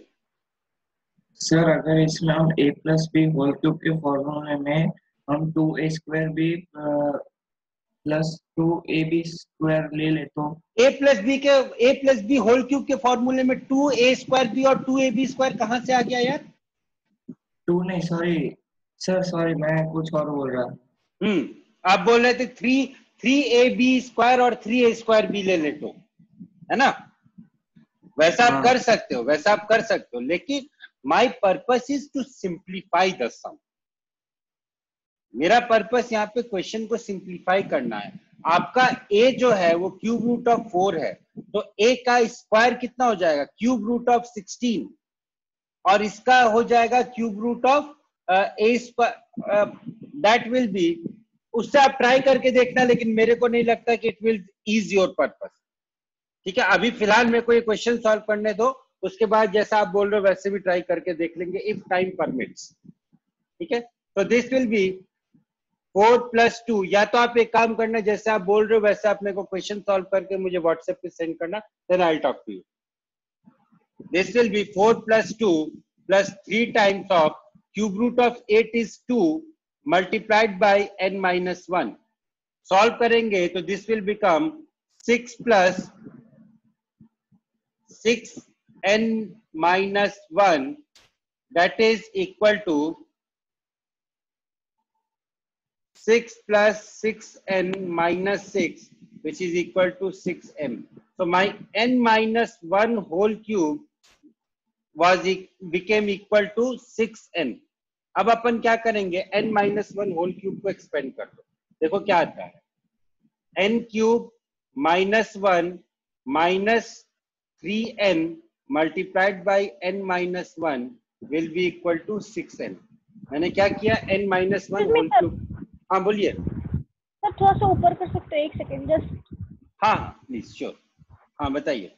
सर अगर इसमें हम a plus b whole cube के फॉर्मूले में हम two a square b plus two a b square ले ले तो ए प्लस बी के a plus b whole cube के फॉर्मूले में टू ए स्क्वायर बी और टू ए बी स्क्वायर कहाँ से आ गया यार? टू नहीं सॉरी सर सॉरी मैं कुछ और बोल रहा हम्म आप बोल रहे थे three three a b square और थ्री ए स्क्वायर बी ले ले तो है ना? वैसा आप हाँ। कर सकते हो वैसा आप कर सकते हो लेकिन my purpose is to simplify the sum मेरा पर्पस यहाँ पे क्वेश्चन को सिंप्लीफाई करना है। आपका ए जो है, वो क्यूब रूट ऑफ़ फोर है। तो ए का स्क्वायर कितना हो जाएगा? क्यूब रूट ऑफ़ सिक्सटीन और इसका हो जाएगा cube root of a that will be उससे आप ट्राई करके देखना, लेकिन मेरे को नहीं लगता कि it will is your purpose ठीक है? अभी फ़िलहाल मेरे को ये क्वेश्चन सॉल्व करने दो। उसके बाद जैसा आप बोल रहे हो, वैसे भी ट्राई करके देख लेंगे इफ़ टाइम परमिट्स ठीक है? तो this will be four plus two या तो आप एक काम करना, जैसे आप बोल रहे हो, वैसे आप मेरे को क्वेश्चन सॉल्व करके मुझे व्हाट्सएप पे सेंड करना then I talk to you this will be four plus two plus three times of cube root of eight is two multiplied by n minus one solve करेंगे तो this will become six plus six n minus 1 that is equal to 6 plus 6n minus 6 which is equal to 6m. So my n minus 1 whole cube was e- became equal to 6n. अब अपन क्या करेंगे n minus one whole cube को expand कर दो देखो क्या आता है n cube minus one minus three n multiplied by n minus 1 will be equal to 6n. मैंने क्या किया n minus 1 Excuse me, whole cube. हाँ बोलिए। सर थोड़ा सा ऊपर कर सकते हो एक सेकेंड जस्ट हाँ प्लीज़ श्योर हाँ बताइए।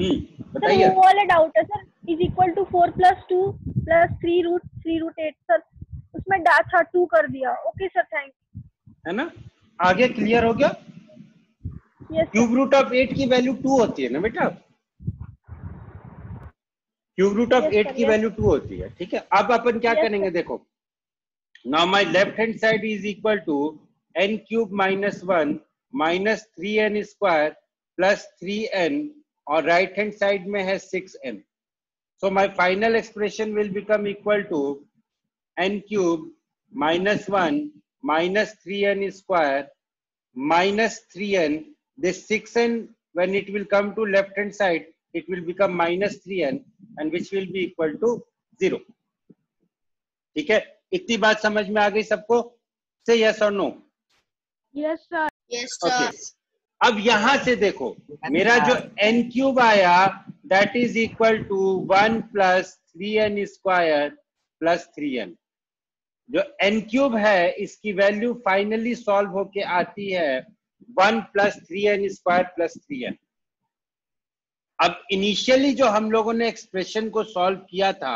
हम्म बताइए। वो वाला डाउट है sir. Is equal to four plus two plus three root three root eight sir. उसमें डा था टू कर दिया। ओके सर थैंक है ना? आगे क्लियर हो गया? Yes cube root of eight की वैल्यू टू होती है ना बेटा? क्यूब रूट ऑफ़ एट की वैल्यू टू होती है ठीक है? अब अपन क्या Yes, करेंगे देखो। Now my left hand side is equal to n cube minus one minus three n square plus three n और राइट हैंड साइड में है six n so my final expression will become equal to n cube minus 1 minus 3n square minus 3n this 6n when it will come to left hand side it will become minus 3n and which will be equal to 0 ठीक है? इतनी बात समझ में आ गई सबको? से yes और no yes sir yes okay अब यहाँ से देखो मेरा जो एन क्यूब आया that is equal to one plus three n square plus three n जो n क्यूब है इसकी वैल्यू फाइनली सॉल्व होके आती है one plus three n square plus three n अब इनिशियली जो हम लोगों ने एक्सप्रेशन को सॉल्व किया था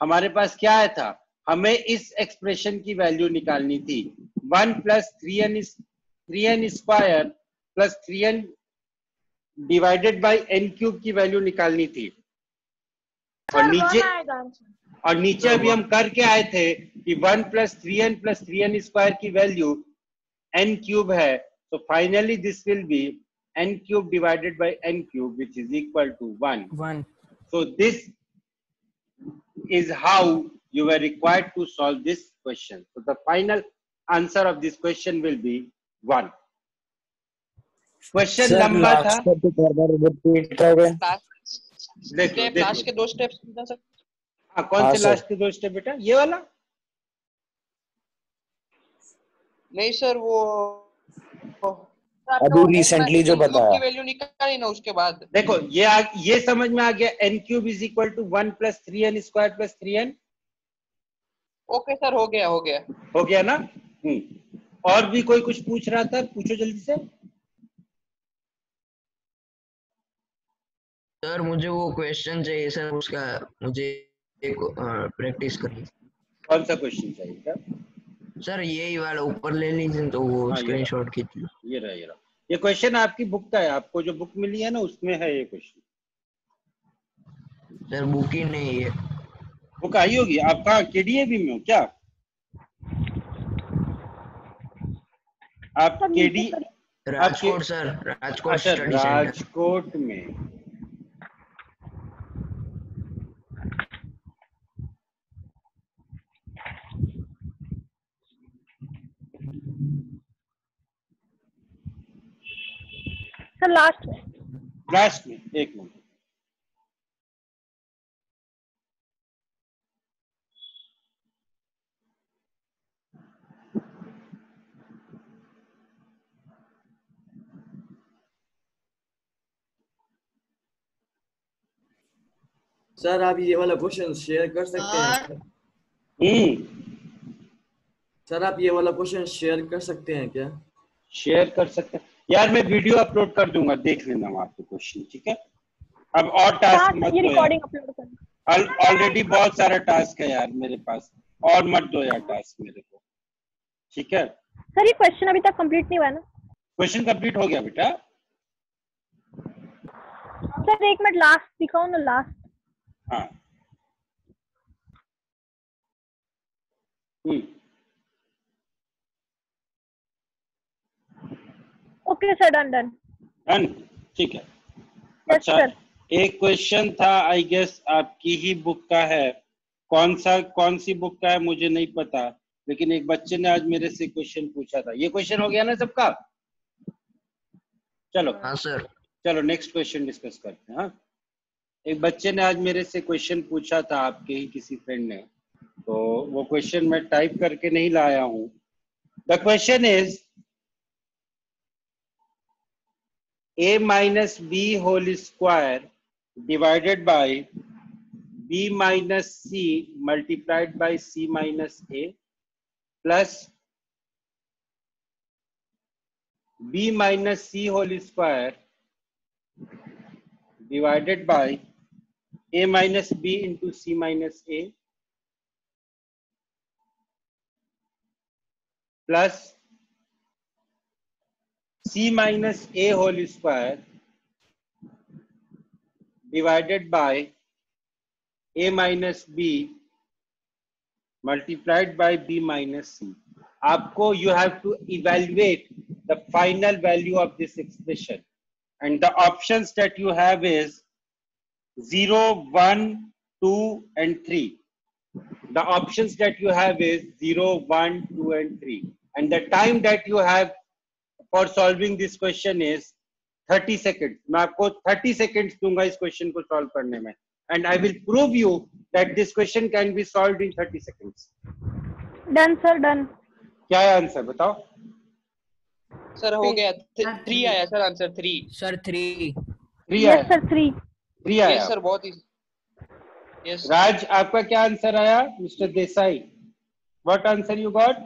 हमारे पास क्या आया था? हमें इस एक्सप्रेशन की वैल्यू निकालनी थी। One plus three n three n square plus three n divided by n cube की वैल्यू निकालनी थी। और नीचे और नीचे अभी हम करके आए थे कि one plus three n plus three n square की वैल्यू एन क्यूब है। तो finally this will be n cube divided by n cube which is equal to one one so this is how you were required to solve this question so the final answer of this question will be one question लंबा था देखो last के दो steps सकते हाँ कौन हाँ, से लास्ट के दो स्टेप बेटा ये वाला नहीं सर वो अभी recently जो बताया। वैल्यू निकाली ना उसके बाद। देखो ये आ, ये समझ में आ गया n cube is equal to one plus three n square plus three n okay sir हो गया हो गया। हो गया ना? हम्म। और भी कोई कुछ पूछ रहा था? पूछो जल्दी से। सर मुझे वो क्वेश्चन चाहिए सर उसका मुझे एक प्रैक्टिस करनी। कौन सा क्वेश्चन चाहिए क्या सर यही वाला ऊपर ले लीजिए तो वो हाँ, स्क्रीनशॉट खींच लो। ये रहा ये रहा। ये क्वेश्चन आपकी बुक का है। आपको जो बुक मिली है ना उसमें है ये क्वेश्चन सर बुक ही नहीं है। बुक आई होगी? आप कहा? के डीए केडीएबी में हो क्या? आप केडी राजकोट सर राजकोट अच्छा राजकोट में। सर लास्ट में। लास्ट में एक मिनट सर आप ये वाला क्वेश्चन शेयर कर सकते हैं? सर आप ये वाला क्वेश्चन शेयर कर सकते हैं क्या? शेयर कर सकते हैं। यार मैं वीडियो अपलोड कर दूँगा देख लेना वहाँ पे क्वेश्चन ठीक है? अब और टास्क हाँ मत ये रिकॉर्डिंग अपलोड कर ऑलरेडी बहुत सारा टास्क है यार मेरे पास और मत दो यार टास्क मेरे को ठीक है? सर ये क्वेश्चन अभी तक कंप्लीट नहीं हुआ ना? क्वेश्चन कंप्लीट हो गया बेटा। सर एक मिनट लास्ट दिखाओ ना लास्ट हाँ। हम्म। Okay sir done done done ठीक है। अच्छा एक क्वेश्चन था आई गेस आपकी ही बुक का है। कौन सा कौन सी बुक का है मुझे नहीं पता। लेकिन एक बच्चे ने आज मेरे से क्वेश्चन पूछा था। ये क्वेश्चन हो गया ना सबका? चलो। हाँ सर चलो नेक्स्ट क्वेश्चन डिस्कस करते हैं हाँ। एक बच्चे ने आज मेरे से क्वेश्चन पूछा था आपके ही किसी फ्रेंड ने। तो वो क्वेश्चन मैं टाइप करके नहीं लाया हूँ। The question is a minus b whole square divided by b minus c multiplied by c minus a plus b minus c whole square divided by a minus b into c minus a plus c minus a whole square divided by a minus b multiplied by b minus c. Aapko, you have to evaluate the final value of this expression. And the options that you have is 0, 1, 2, and 3. The options that you have is 0, 1, 2, and 3. And the time that you have for solving this question is 30 second मैं आपको 30 seconds दूँगा इस question को solve करने में. And I will prove you that this question can be solve in thirty second done sir done क्या है answer बताओ? सर हो गया. थ्री आया sir answer three sir three three आया. सर थ्री थ्री आया. सर बहुत राज आपका क्या आंसर आया mister Desai? What answer you got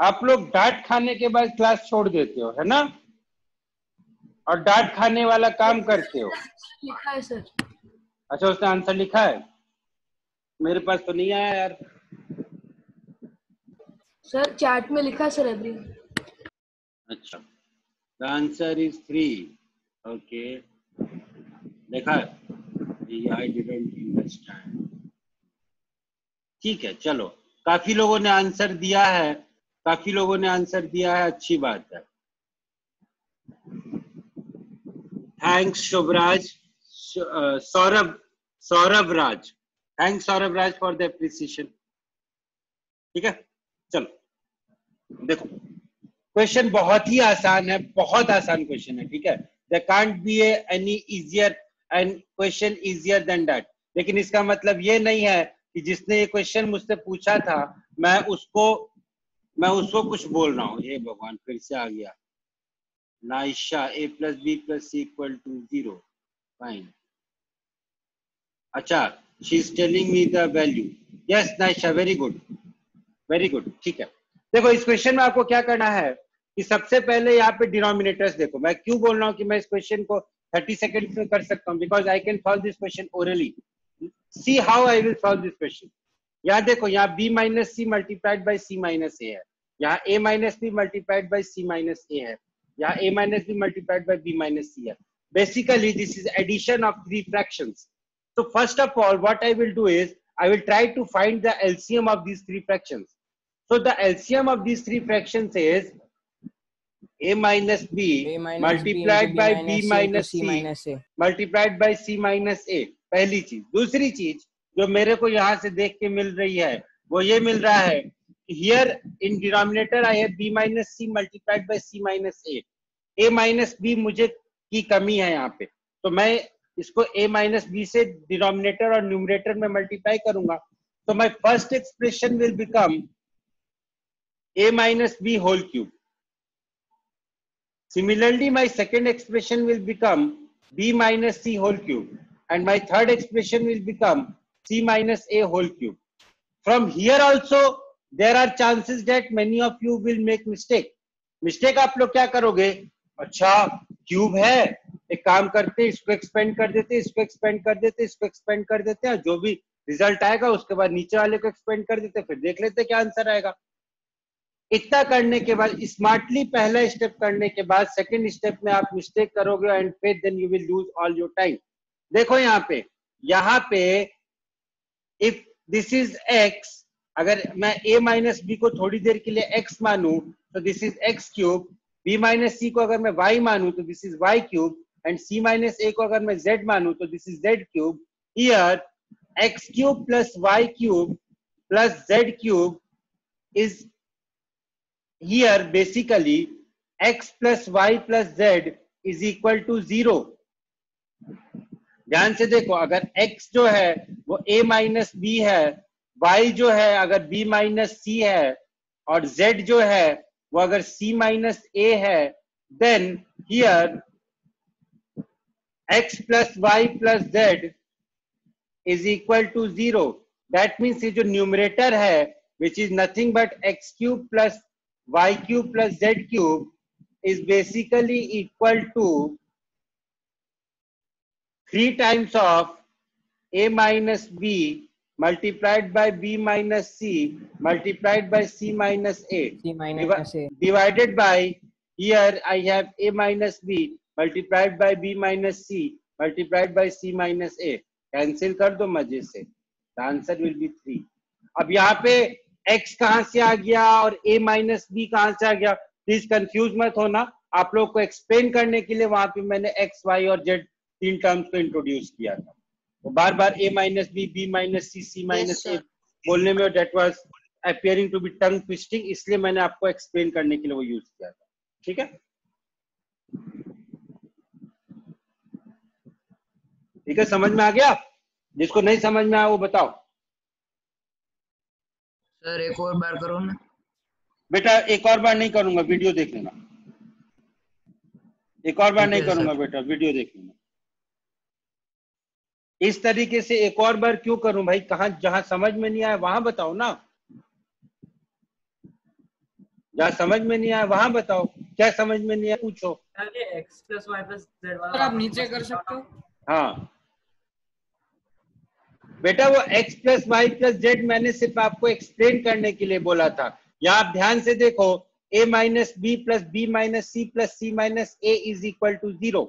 आप लोग डांट खाने के बाद क्लास छोड़ देते हो है ना? और डांट खाने वाला काम करते हो। लिखा है सर। अच्छा उसने आंसर लिखा है? मेरे पास तो नहीं आया यार। सर चैट में लिखा सर एवरी अच्छा। The answer is three okay देखा? आई डिडंट अंडरस्टैंड ठीक है चलो। काफ़ी लोगों ने आंसर दिया है। काफ़ी लोगों ने आंसर दिया है, अच्छी बात है। Thanks Shubhraj Saurabh Saurabh Raj thanks Saurabh Raj for the appreciation ठीक है? चलो। देखो क्वेश्चन बहुत ही आसान है, बहुत आसान क्वेश्चन है, ठीक है? There can't be any easier and question easier than that लेकिन इसका मतलब ये नहीं है कि जिसने ये क्वेश्चन मुझसे पूछा था, मैं उसको मैं उसको कुछ बोल रहा हूँ। हे भगवान फिर से आ गया। Naisha a plus b plus c equal to zero fine अच्छा she is telling me the value yes Naisha very good very good ठीक है। देखो, इस क्वेश्चन में आपको क्या करना है कि सबसे पहले यहाँ पे डिनोमिनेटर्स देखो। मैं क्यों बोल रहा हूँ कि मैं इस क्वेश्चन को 30 सेकंड्स में कर सकता हूँ? Because I can solve this question orally see how I will solve this question यहाँ देखो, यहाँ b minus c multiplied by c minus a है। यहाँ a minus b multiplied by c minus a है। यहाँ a minus b multiplied by b minus c है। Basically this is addition of three fraction तो first of all what I will do is I will try to find the LCM of these three fraction so the LCM of these three fraction is a minus b multiplied by b minus c multiplied by c minus a पहली चीज़। दूसरी चीज़ जो मेरे को यहाँ से देख के मिल रही है वो ये मिल रहा है here in denominator I have b minus c multiplied by c minus a a minus b मुझे की कमी है यहाँ पे तो मैं इसको a माइनस बी से डिनोमिनेटर और न्यूमरेटर में मल्टीप्लाई करूँगा तो my first expression will become a minus b whole cube Similarly, my second expression will become b minus c whole cube and my third expression will become c minus a whole cube. From here also, there are chances that many of you will make mistake. Mistake आप लोग क्या करोगे? अच्छा cube है। एक काम करते, इसको एक्सपेंड कर देते, इसको एक्सपेंड कर देते, इसको एक्सपेंड कर देते हैं जो भी रिज़ल्ट आएगा, उसके बाद नीचे वाले को एक्सपेंड कर देते, फिर देख लेते क्या आंसर आएगा। इतना करने के बाद स्मार्टली पहला स्टेप करने के बाद सेकंड स्टेप में आप मिस्टेक करोगे एंड फिर then you will lose all your time देखो यहाँ पे यहाँ पे इफ़ दिस इज़ एक्स अगर मैं a माइनस बी को थोड़ी देर के लिए x मानू तो this is x cube b minus c को अगर मैं y मानू तो this is y cube and c minus a को अगर मैं z मानू तो this is z cube here x cube plus y cube plus z cube is here basically x plus y plus z is equal to zero. ध्यान से देखो, अगर x जो है, वो a माइनस बी है y जो है, अगर b माइनस सी है और z जो है, वो अगर c माइनस ए है then here x plus y plus z is equal to zero that means ये जो न्यूमरेटर है which is nothing but x cube plus y cube plus z cube is basically equal to 3 times of a minus b multiplied by b minus c multiplied by c minus a, C minus a. divided by here I have a minus b multiplied by b minus c multiplied by c minus a cancel कर दो मज़े से the answer will be three अब यहाँ पे x कहाँ से आ गया और a माइनस बी कहाँ से आ गया प्लीज़ कंफ्यूज मत होना आप लोग को एक्सप्लेन करने के लिए वहाँ पे मैंने x y और z तीन टर्म्स को इंट्रोड्यूस किया था तो बार बार a minus b b minus c c minus a बोलने में that was appearing to be tongue twisting इसलिए मैंने आपको एक्सप्लेन करने के लिए वो यूज़ किया था। ठीक है? ठीक है समझ में आ गया? जिसको नहीं समझ में आया वो बताओ। सर एक और बार करो ना। बेटा एक और बार नहीं करूँगा वीडियो देख लेना। एक और बार नहीं करूँगा बेटा वीडियो देख लेना। इस तरीके से एक और बार क्यों करूँ भाई? कहा जहाँ समझ में नहीं आया वहाँ बताओ ना। जहाँ समझ में नहीं आया वहाँ बताओ। क्या समझ में नहीं आया पूछो। X plus y plus z वाला आप नीचे कर सकते हो। हाँ। बेटा वो x plus y plus z मैंने सिर्फ़ आपको एक्सप्लेन करने के लिए बोला था। या आप ध्यान से देखो a minus b plus b minus c plus c minus a is equal to zero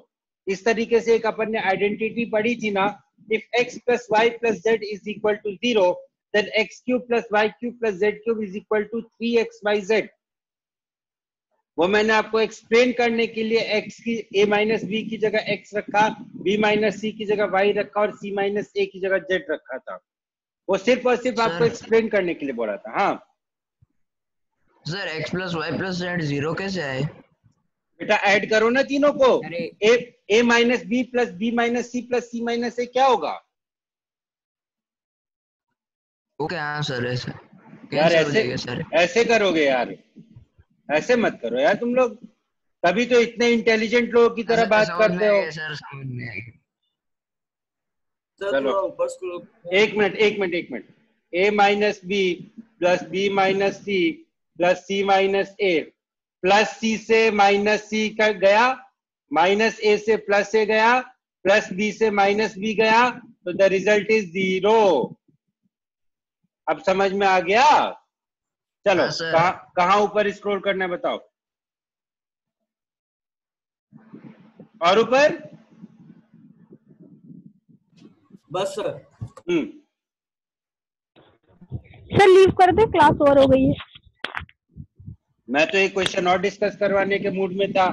इस तरीके से एक अपन ने आइडेंटिटी पढ़ी थी ना if x plus y plus z is equal to zero then x cube plus y cube plus z cube is equal to three x y z वो मैंने आपको एक्सप्लेन करने के लिए x की a माइनस बी की जगह x रखा b माइनस सी की जगह y रखा और c माइनस a की जगह z रखा था। वो सिर्फ़ और सिर्फ़ आपको एक्सप्लेन करने के लिए बोला था हाँ। Sir x plus y plus z zero कैसे आए? बेटा ऐड करो ना तीनों को। A a minus b plus b minus c plus c minus a क्या होगा? ओके हाँ सर ऐसे। यार ऐसे सर ऐसे करोगे यार। ऐसे मत करो यार तुम लोग तभी तो इतने इंटेलिजेंट लोगों की तरह बात करते हो। सर समझ में चलो एक मिनट एक मिनट एक minute. A minus b plus b minus c plus c minus a plus c से माइनस सी का गया माइनस ए से प्लस ए गया प्लस बी से माइनस बी गया तो द रिज़ल्ट इज़ ज़ीरो। अब समझ में आ गया? चलो हाँ, कहा ऊपर स्क्रॉल करना है बताओ। और ऊपर? बस सर। हम्म। सर लीव कर दे क्लास ओवर हो गई है। मैं तो एक क्वेश्चन और डिस्कस करवाने के मूड में था।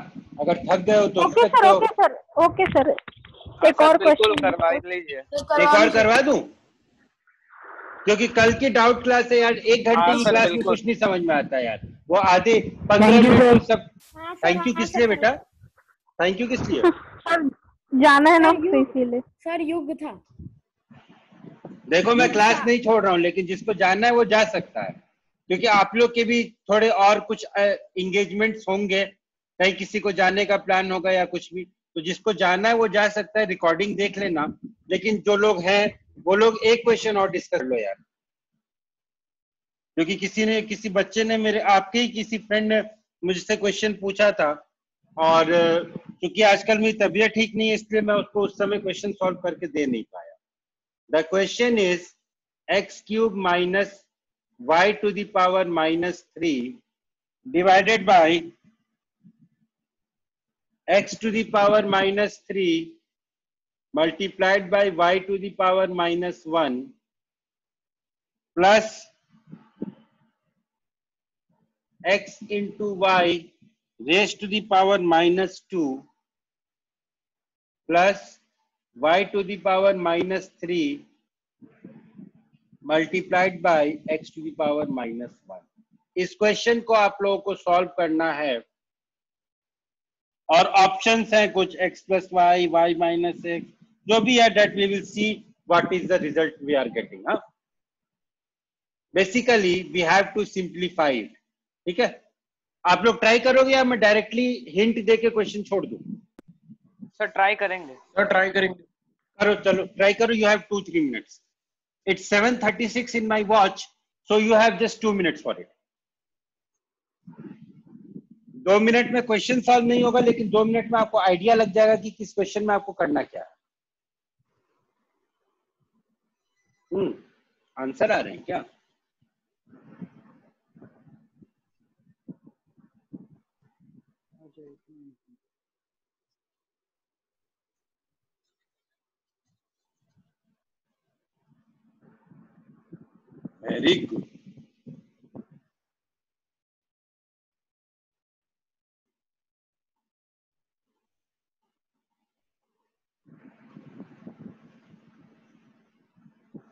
अगर थक गए हो तो okay sir okay sir okay sir एक और क्वेश्चन करवा लीजिए। एक और करवा दूँ? क्योंकि कल की डाउट क्लास है यार एक घंटे हाँ, की क्लास में कुछ नहीं समझ में आता यार। वो आधे पंद्रह मिनट सब थैंक यू किस लिए बेटा? थैंक यू किस लिए सर जाना है ना इसीलिए। सर युग था। देखो मैं क्लास नहीं छोड़ रहा हूँ लेकिन जिसको जानना है वो जा सकता है। क्योंकि आप लोग के भी थोड़े और कुछ इंगेजमेंट्स होंगे। कहीं किसी को जाने का प्लान होगा या कुछ भी। तो जिसको जाना है वो जा सकता है रिकॉर्डिंग देख लेना। लेकिन जो लोग हैं, वो लोग एक क्वेश्चन और डिस्कस लो यार। क्योंकि किसी ने, किसी बच्चे ने मेरे, आपके ही किसी फ्रेंड ने मुझसे क्वेश्चन पूछा था। और, क्योंकि आजकल मेरी तबीयत ठीक नहीं है, इसलिए मैं उसको उस समय क्वेश्चन सॉल्व करके दे नहीं पाया। The question is x cube minus y to the power minus 3 divided by x to the power minus 3 multiplied by y to the power minus 1 plus x into y raised to the power minus 2 plus y to the power minus 3 multiplied by x to power minus 1 इस question को आप लोगों को solve करना है। और options हैं कुछ x plus y y minus x जो भी है that we will see what is the result we are getting हाँ। Basically we have to simplify ठीक है? आप लोग ट्राई करोगे या मैं डायरेक्टली हिंट दे के क्वेश्चन छोड़ दूँ? सर ट्राई करेंगे। सर ट्राई करेंगे। करो चलो ट्राई करो you have two three minutes thirty six in my watch so you have just two minutes for it दो मिनट में क्वेश्चन सॉल्व नहीं होगा, लेकिन दो मिनट में आपको आइडिया लग जाएगा कि किस क्वेश्चन में आपको करना क्या है। हम्म आंसर आ रहे हैं क्या? वेरी गुड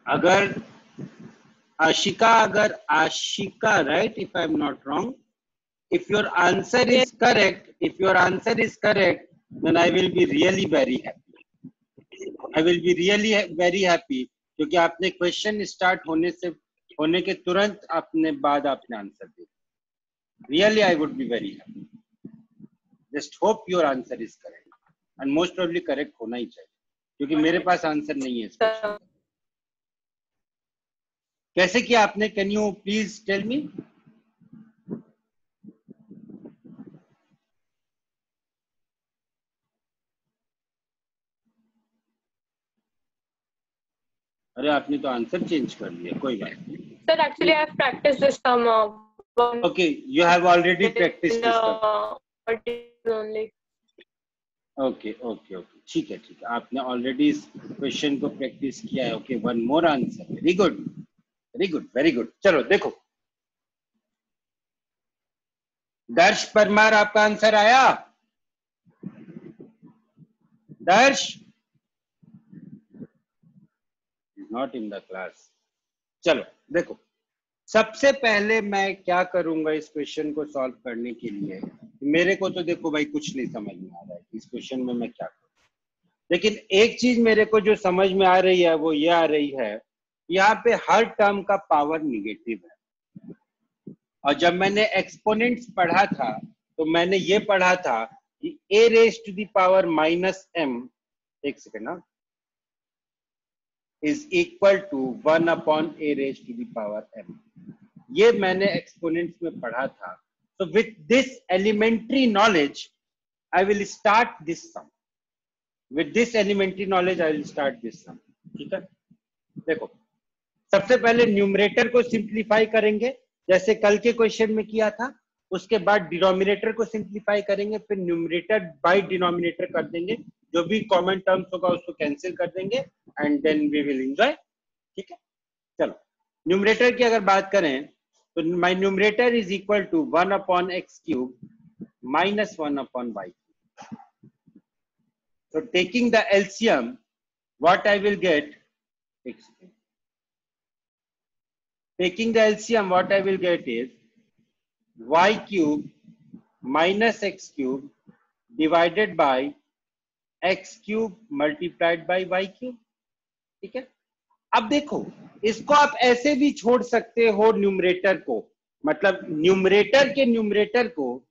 अगर आशिका अगर Ashika right if I am not wrong if your answer is correct if your answer is correct then I will be really very happy I will be really very happy क्योंकि आपने question start होने से होने के तुरंत आपने बाद आपने आंसर दिया। Really I would be very happy just hope your answer is correct and most probably correct होना ही चाहिए क्योंकि मेरे पास आंसर नहीं है। कैसे किया आपने? Can you please tell me अरे आपने तो आंसर चेंज कर लिया कोई बात नहीं। Sir actually you have already practice only. Okay okay okay ठीक है ठीक है। आपने ऑलरेडी इस क्वेश्चन को प्रैक्टिस किया है। Okay one more answer very good very good very good चलो देखो। दर्श परमार आपका आंसर आया? दर्श? नॉट इन द क्लास चलो, देखो, सबसे पहले मैं क्या करूँगा इस क्वेश्चन को सॉल्व करने के लिए? मेरे को तो देखो भाई, कुछ नहीं समझ में आ रहा है इस क्वेश्चन में मैं क्या करूँ। लेकिन एक चीज़ मेरे को जो समझ में आ रही है, वो ये आ रही है, यहाँ पे हर टर्म का पावर निगेटिव है। और जब मैंने एक्सपोनेंट्स पढ़ा था तो मैंने ये पढ़ा था कि a raise to the power minus m एक सेकेंड ना is equal to one upon a raise to the power m ये मैंने एक्सपोनेंट्स में पढ़ा था। So with this elementary knowledge, i will start this sum. With this elementary knowledge, i will start this sum. ठीक है? देखो, सबसे पहले न्यूमरेटर को सिंप्लीफाई करेंगे। जैसे कल के क्वेश्चन में किया था, उसके बाद डिनोमिनेटर को सिंप्लीफाई करेंगे, फिर न्यूमरेटर बाय डिनोमिनेटर कर देंगे। जो भी कॉमन टर्म्स होगा उसको कैंसिल कर देंगे and then we will enjoy ठीक है? चलो। न्यूमरेटर की अगर बात करें तो my numerator is equal to one upon x cube minus one upon y cube तो taking the LCM what I will get taking the LCM what I will get is y cube minus x cube divided by x cube multiplied by y cube, ठीक है? अब देखो, इसको आप ऐसे भी छोड़ सकते हो न्यूमरेटर को। मतलब न्यूमरेटर के न्यूमरेटर को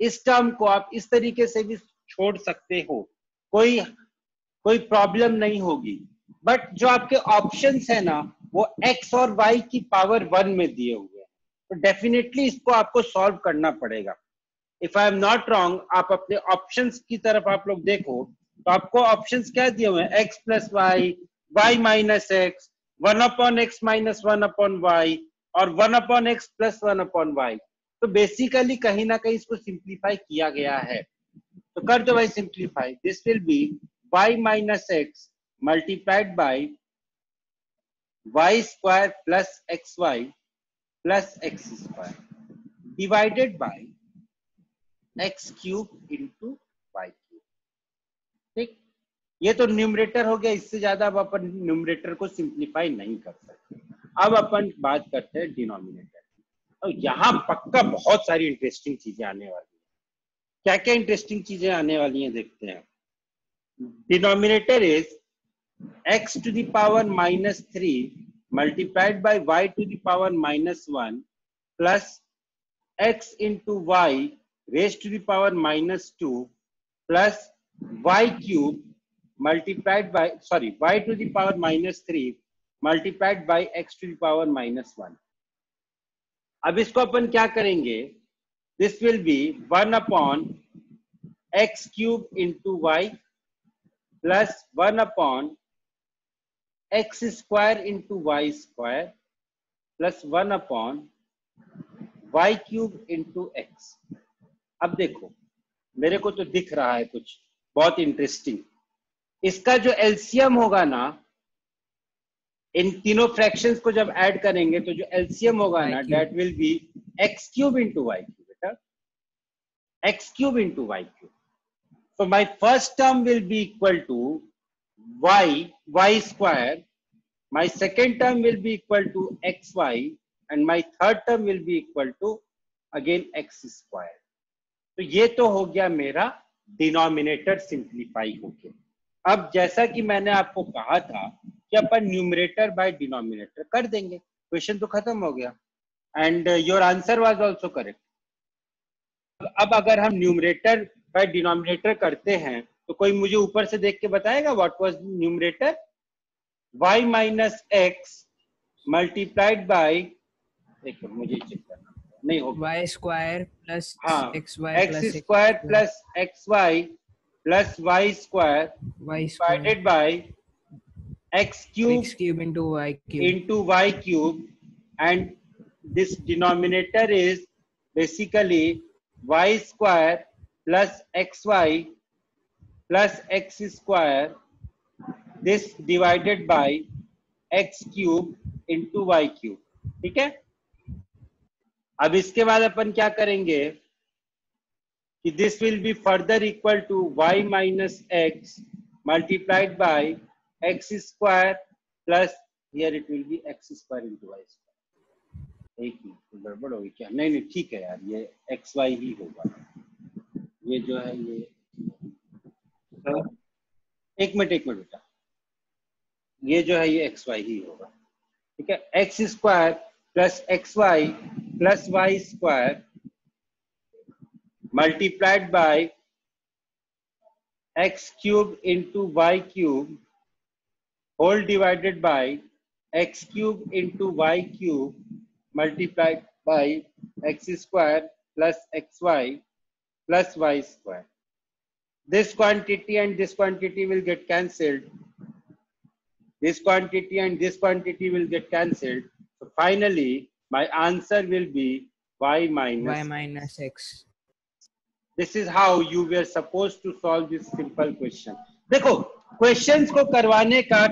इस टर्म को आप इस तरीके से भी छोड़ सकते हो। कोई कोई प्रॉब्लम नहीं होगी। बट जो आपके ऑप्शंस है ना, वो x और y की पावर वन में दिए हुए हैं। तो डेफिनेटली इसको आपको सॉल्व करना पड़ेगा। If I am not wrong, आप अपने ऑप्शंस की तरफ़ आप लोग देखो तो आपको ऑप्शंस क्या दिए हुए हैं? X plus y y minus x one upon x minus one upon y और one upon x plus one upon y तो बेसिकली कहीं ना कहीं इसको सिंप्लीफाई किया गया है। तो कर दो भाई simplify this will be y minus x multiplied by y square plus x y plus x square divided by x cube into y ठीक ये तो न्यूमरेटर हो गया, इससे ज़्यादा अब अपन न्यूमरेटर को सिंप्लीफाई नहीं कर सकते। अब अपन बात करते हैं डिनोमिनेटर और यहाँ पक्का बहुत सारी इंटरेस्टिंग चीज़ें आने वाली है। क्या क्या इंटरेस्टिंग चीज़ें आने वाली हैं देखते हैं। Denominator is x to the power minus 3 multiplied by y to the power minus 1 plus x into y raised to the power minus 2 plus y cube multiplied by, sorry, y to the power minus 3 multiplied by x to the power minus 1 अब इसको अपन क्या करेंगे? This will be one upon x cube into y plus one upon x square into y square plus one upon y cube into x अब देखो, मेरे को तो दिख रहा है कुछ। बहुत इंटरेस्टिंग इसका जो एल्सियम होगा ना इन तीनों फ्रैक्शंस को जब ऐड करेंगे तो जो एल्सियम होगा ना that will be x cube in y cube बेटा। X cube in y cube so my first term will be equal to y y square my second term will be equal to x y and my third term will be equal to again x square तो ये तो हो गया मेरा denominator simplify हो गया। अब जैसा कि मैंने आपको कहा था कि अपन न्यूमरेटर बाय डिनोमिनेटर कर देंगे। क्वेश्चन तो खत्म हो गया। And your answer was also correct अब अगर हम न्यूमरेटर बाय डिनोमिनेटर करते हैं तो कोई मुझे ऊपर से देख के बताएगा what was numerator? Y minus x multiplied by एक मुझे चेक नहीं हो y स्क्वायर प्लस हाँ x y x square plus x y plus y square y divided by x cube x cube into y cube into y cube and this denominator is basically y square plus xy plus x square this divided by x cube into y cube ठीक है अब इसके बाद अपन क्या करेंगे कि this will be further equal to y minus x multiplied by x square plus, here it will be x square into y square. एक मिनट गड़बड़ होगी क्या? नहीं नहीं, ठीक है यार, ये एक्स वाई ही होगा। ये जो है, ये एक मिनट एक मिनट बेटा। ये जो है, ये एक्स वाई ही होगा। ठीक है? X square plus xy plus y square multiplied by x cube into y cube whole divided by x cube into y cube multiplied by x square plus xy plus y square. This quantity and this quantity will get cancelled. This quantity and this quantity will get cancelled. Finally, my answer will be y minus y minus x. this is how you were supposed to solve this simple question. देखो questions को करवाने का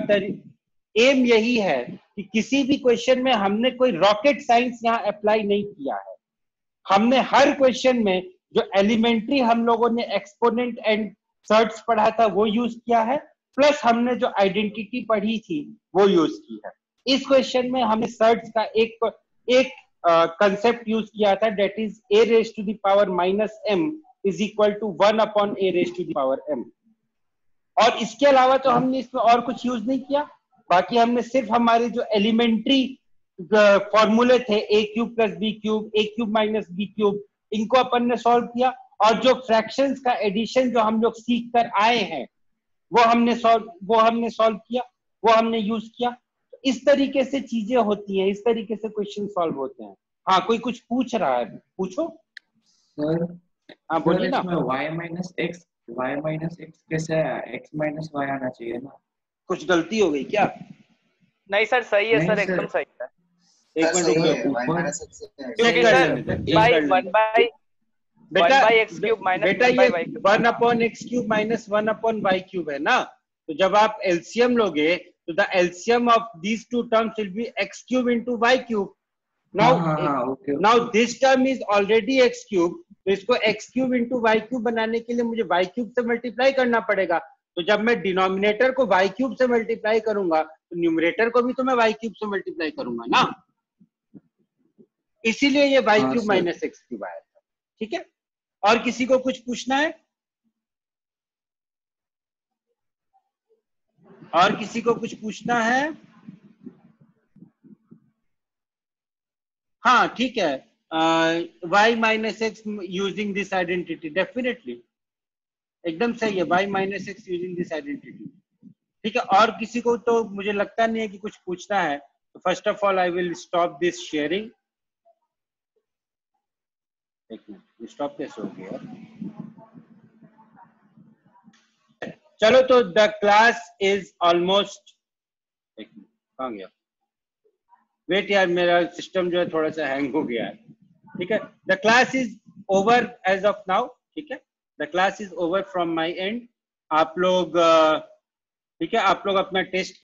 M यही है कि किसी भी question में हमने कोई रॉकेट साइंस यहाँ अप्लाई नहीं किया है। हमने हर क्वेश्चन में जो एलिमेंट्री हम लोगों ने एक्सपोनेंट एंड सर्ट्स पढ़ा था वो यूज़ किया है प्लस हमने जो आइडेंटिटी पढ़ी थी वो यूज़ की है। इस क्वेश्चन में हमने सर्ट्स का एक एक कंसेप्ट यूज़ किया था that is a raise to the power minus m is equal to one upon a raise to the power m और इसके अलावा तो हमने इसमें और कुछ यूज़ नहीं किया। बाकी हमने सिर्फ़ हमारे जो एलिमेंट्री फॉर्मूले थे a cube plus b cube a cube minus b cube इनको अपन ने सॉल्व किया। और जो फ्रैक्शंस का एडिशन जो हम लोग सीख कर आए हैं, वो हमने सॉल्व वो हमने सॉल्व किया, वो हमने यूज़ किया। इस तरीके से चीज़ें होती हैं इस तरीके से क्वेश्चन सॉल्व होते हैं। हाँ कोई कुछ पूछ रहा है? पूछो। सर हाँ बोलिए ना। y minus x y minus x कैसे है x माइनस y आना चाहिए ना? कुछ गलती हो गई क्या? नहीं सर सही है सर। एकदम सही है। एक मिनट बेटा एक्स बेटा ये y one upon x cube minus one upon y cube है ना? तो जब आप एलसीएम लोगे तो the LCM of these two terms will be x cube into y cube now हाँ, हाँ, हाँ, okay, now this term is already x cube तो इसको x cube into y cube बनाने के लिए मुझे वाई क्यूब से मल्टीप्लाई करना पड़ेगा। तो जब मैं डिनोमिनेटर को वाई क्यूब से मल्टीप्लाई करूँगा तो न्यूमरेटर को भी तो मैं वाई क्यूब से मल्टीप्लाई करूँगा ना? इसीलिए ये वाई हाँ, क्यूब माइनस एक्स क्यूब आया था। ठीक है? और किसी को कुछ पूछना है? और किसी को कुछ पूछना है? हाँ ठीक है। Y minus x using this identity definitely एकदम सही है y minus x using this identity ठीक है, और किसी को तो मुझे लगता नहीं है कि कुछ पूछना है। तो first of all I will stop this sharing एक मिनट स्टॉप कैसे हो गया? चलो तो द क्लास इज़ ऑलमोस्ट कहा गया? वेट यार, मेरा सिस्टम जो है थोड़ा सा हैंग हो गया है। ठीक है? The class is over as of now ठीक है? The class is over from my end आप लोग ठीक है? आप लोग अपना टेस्ट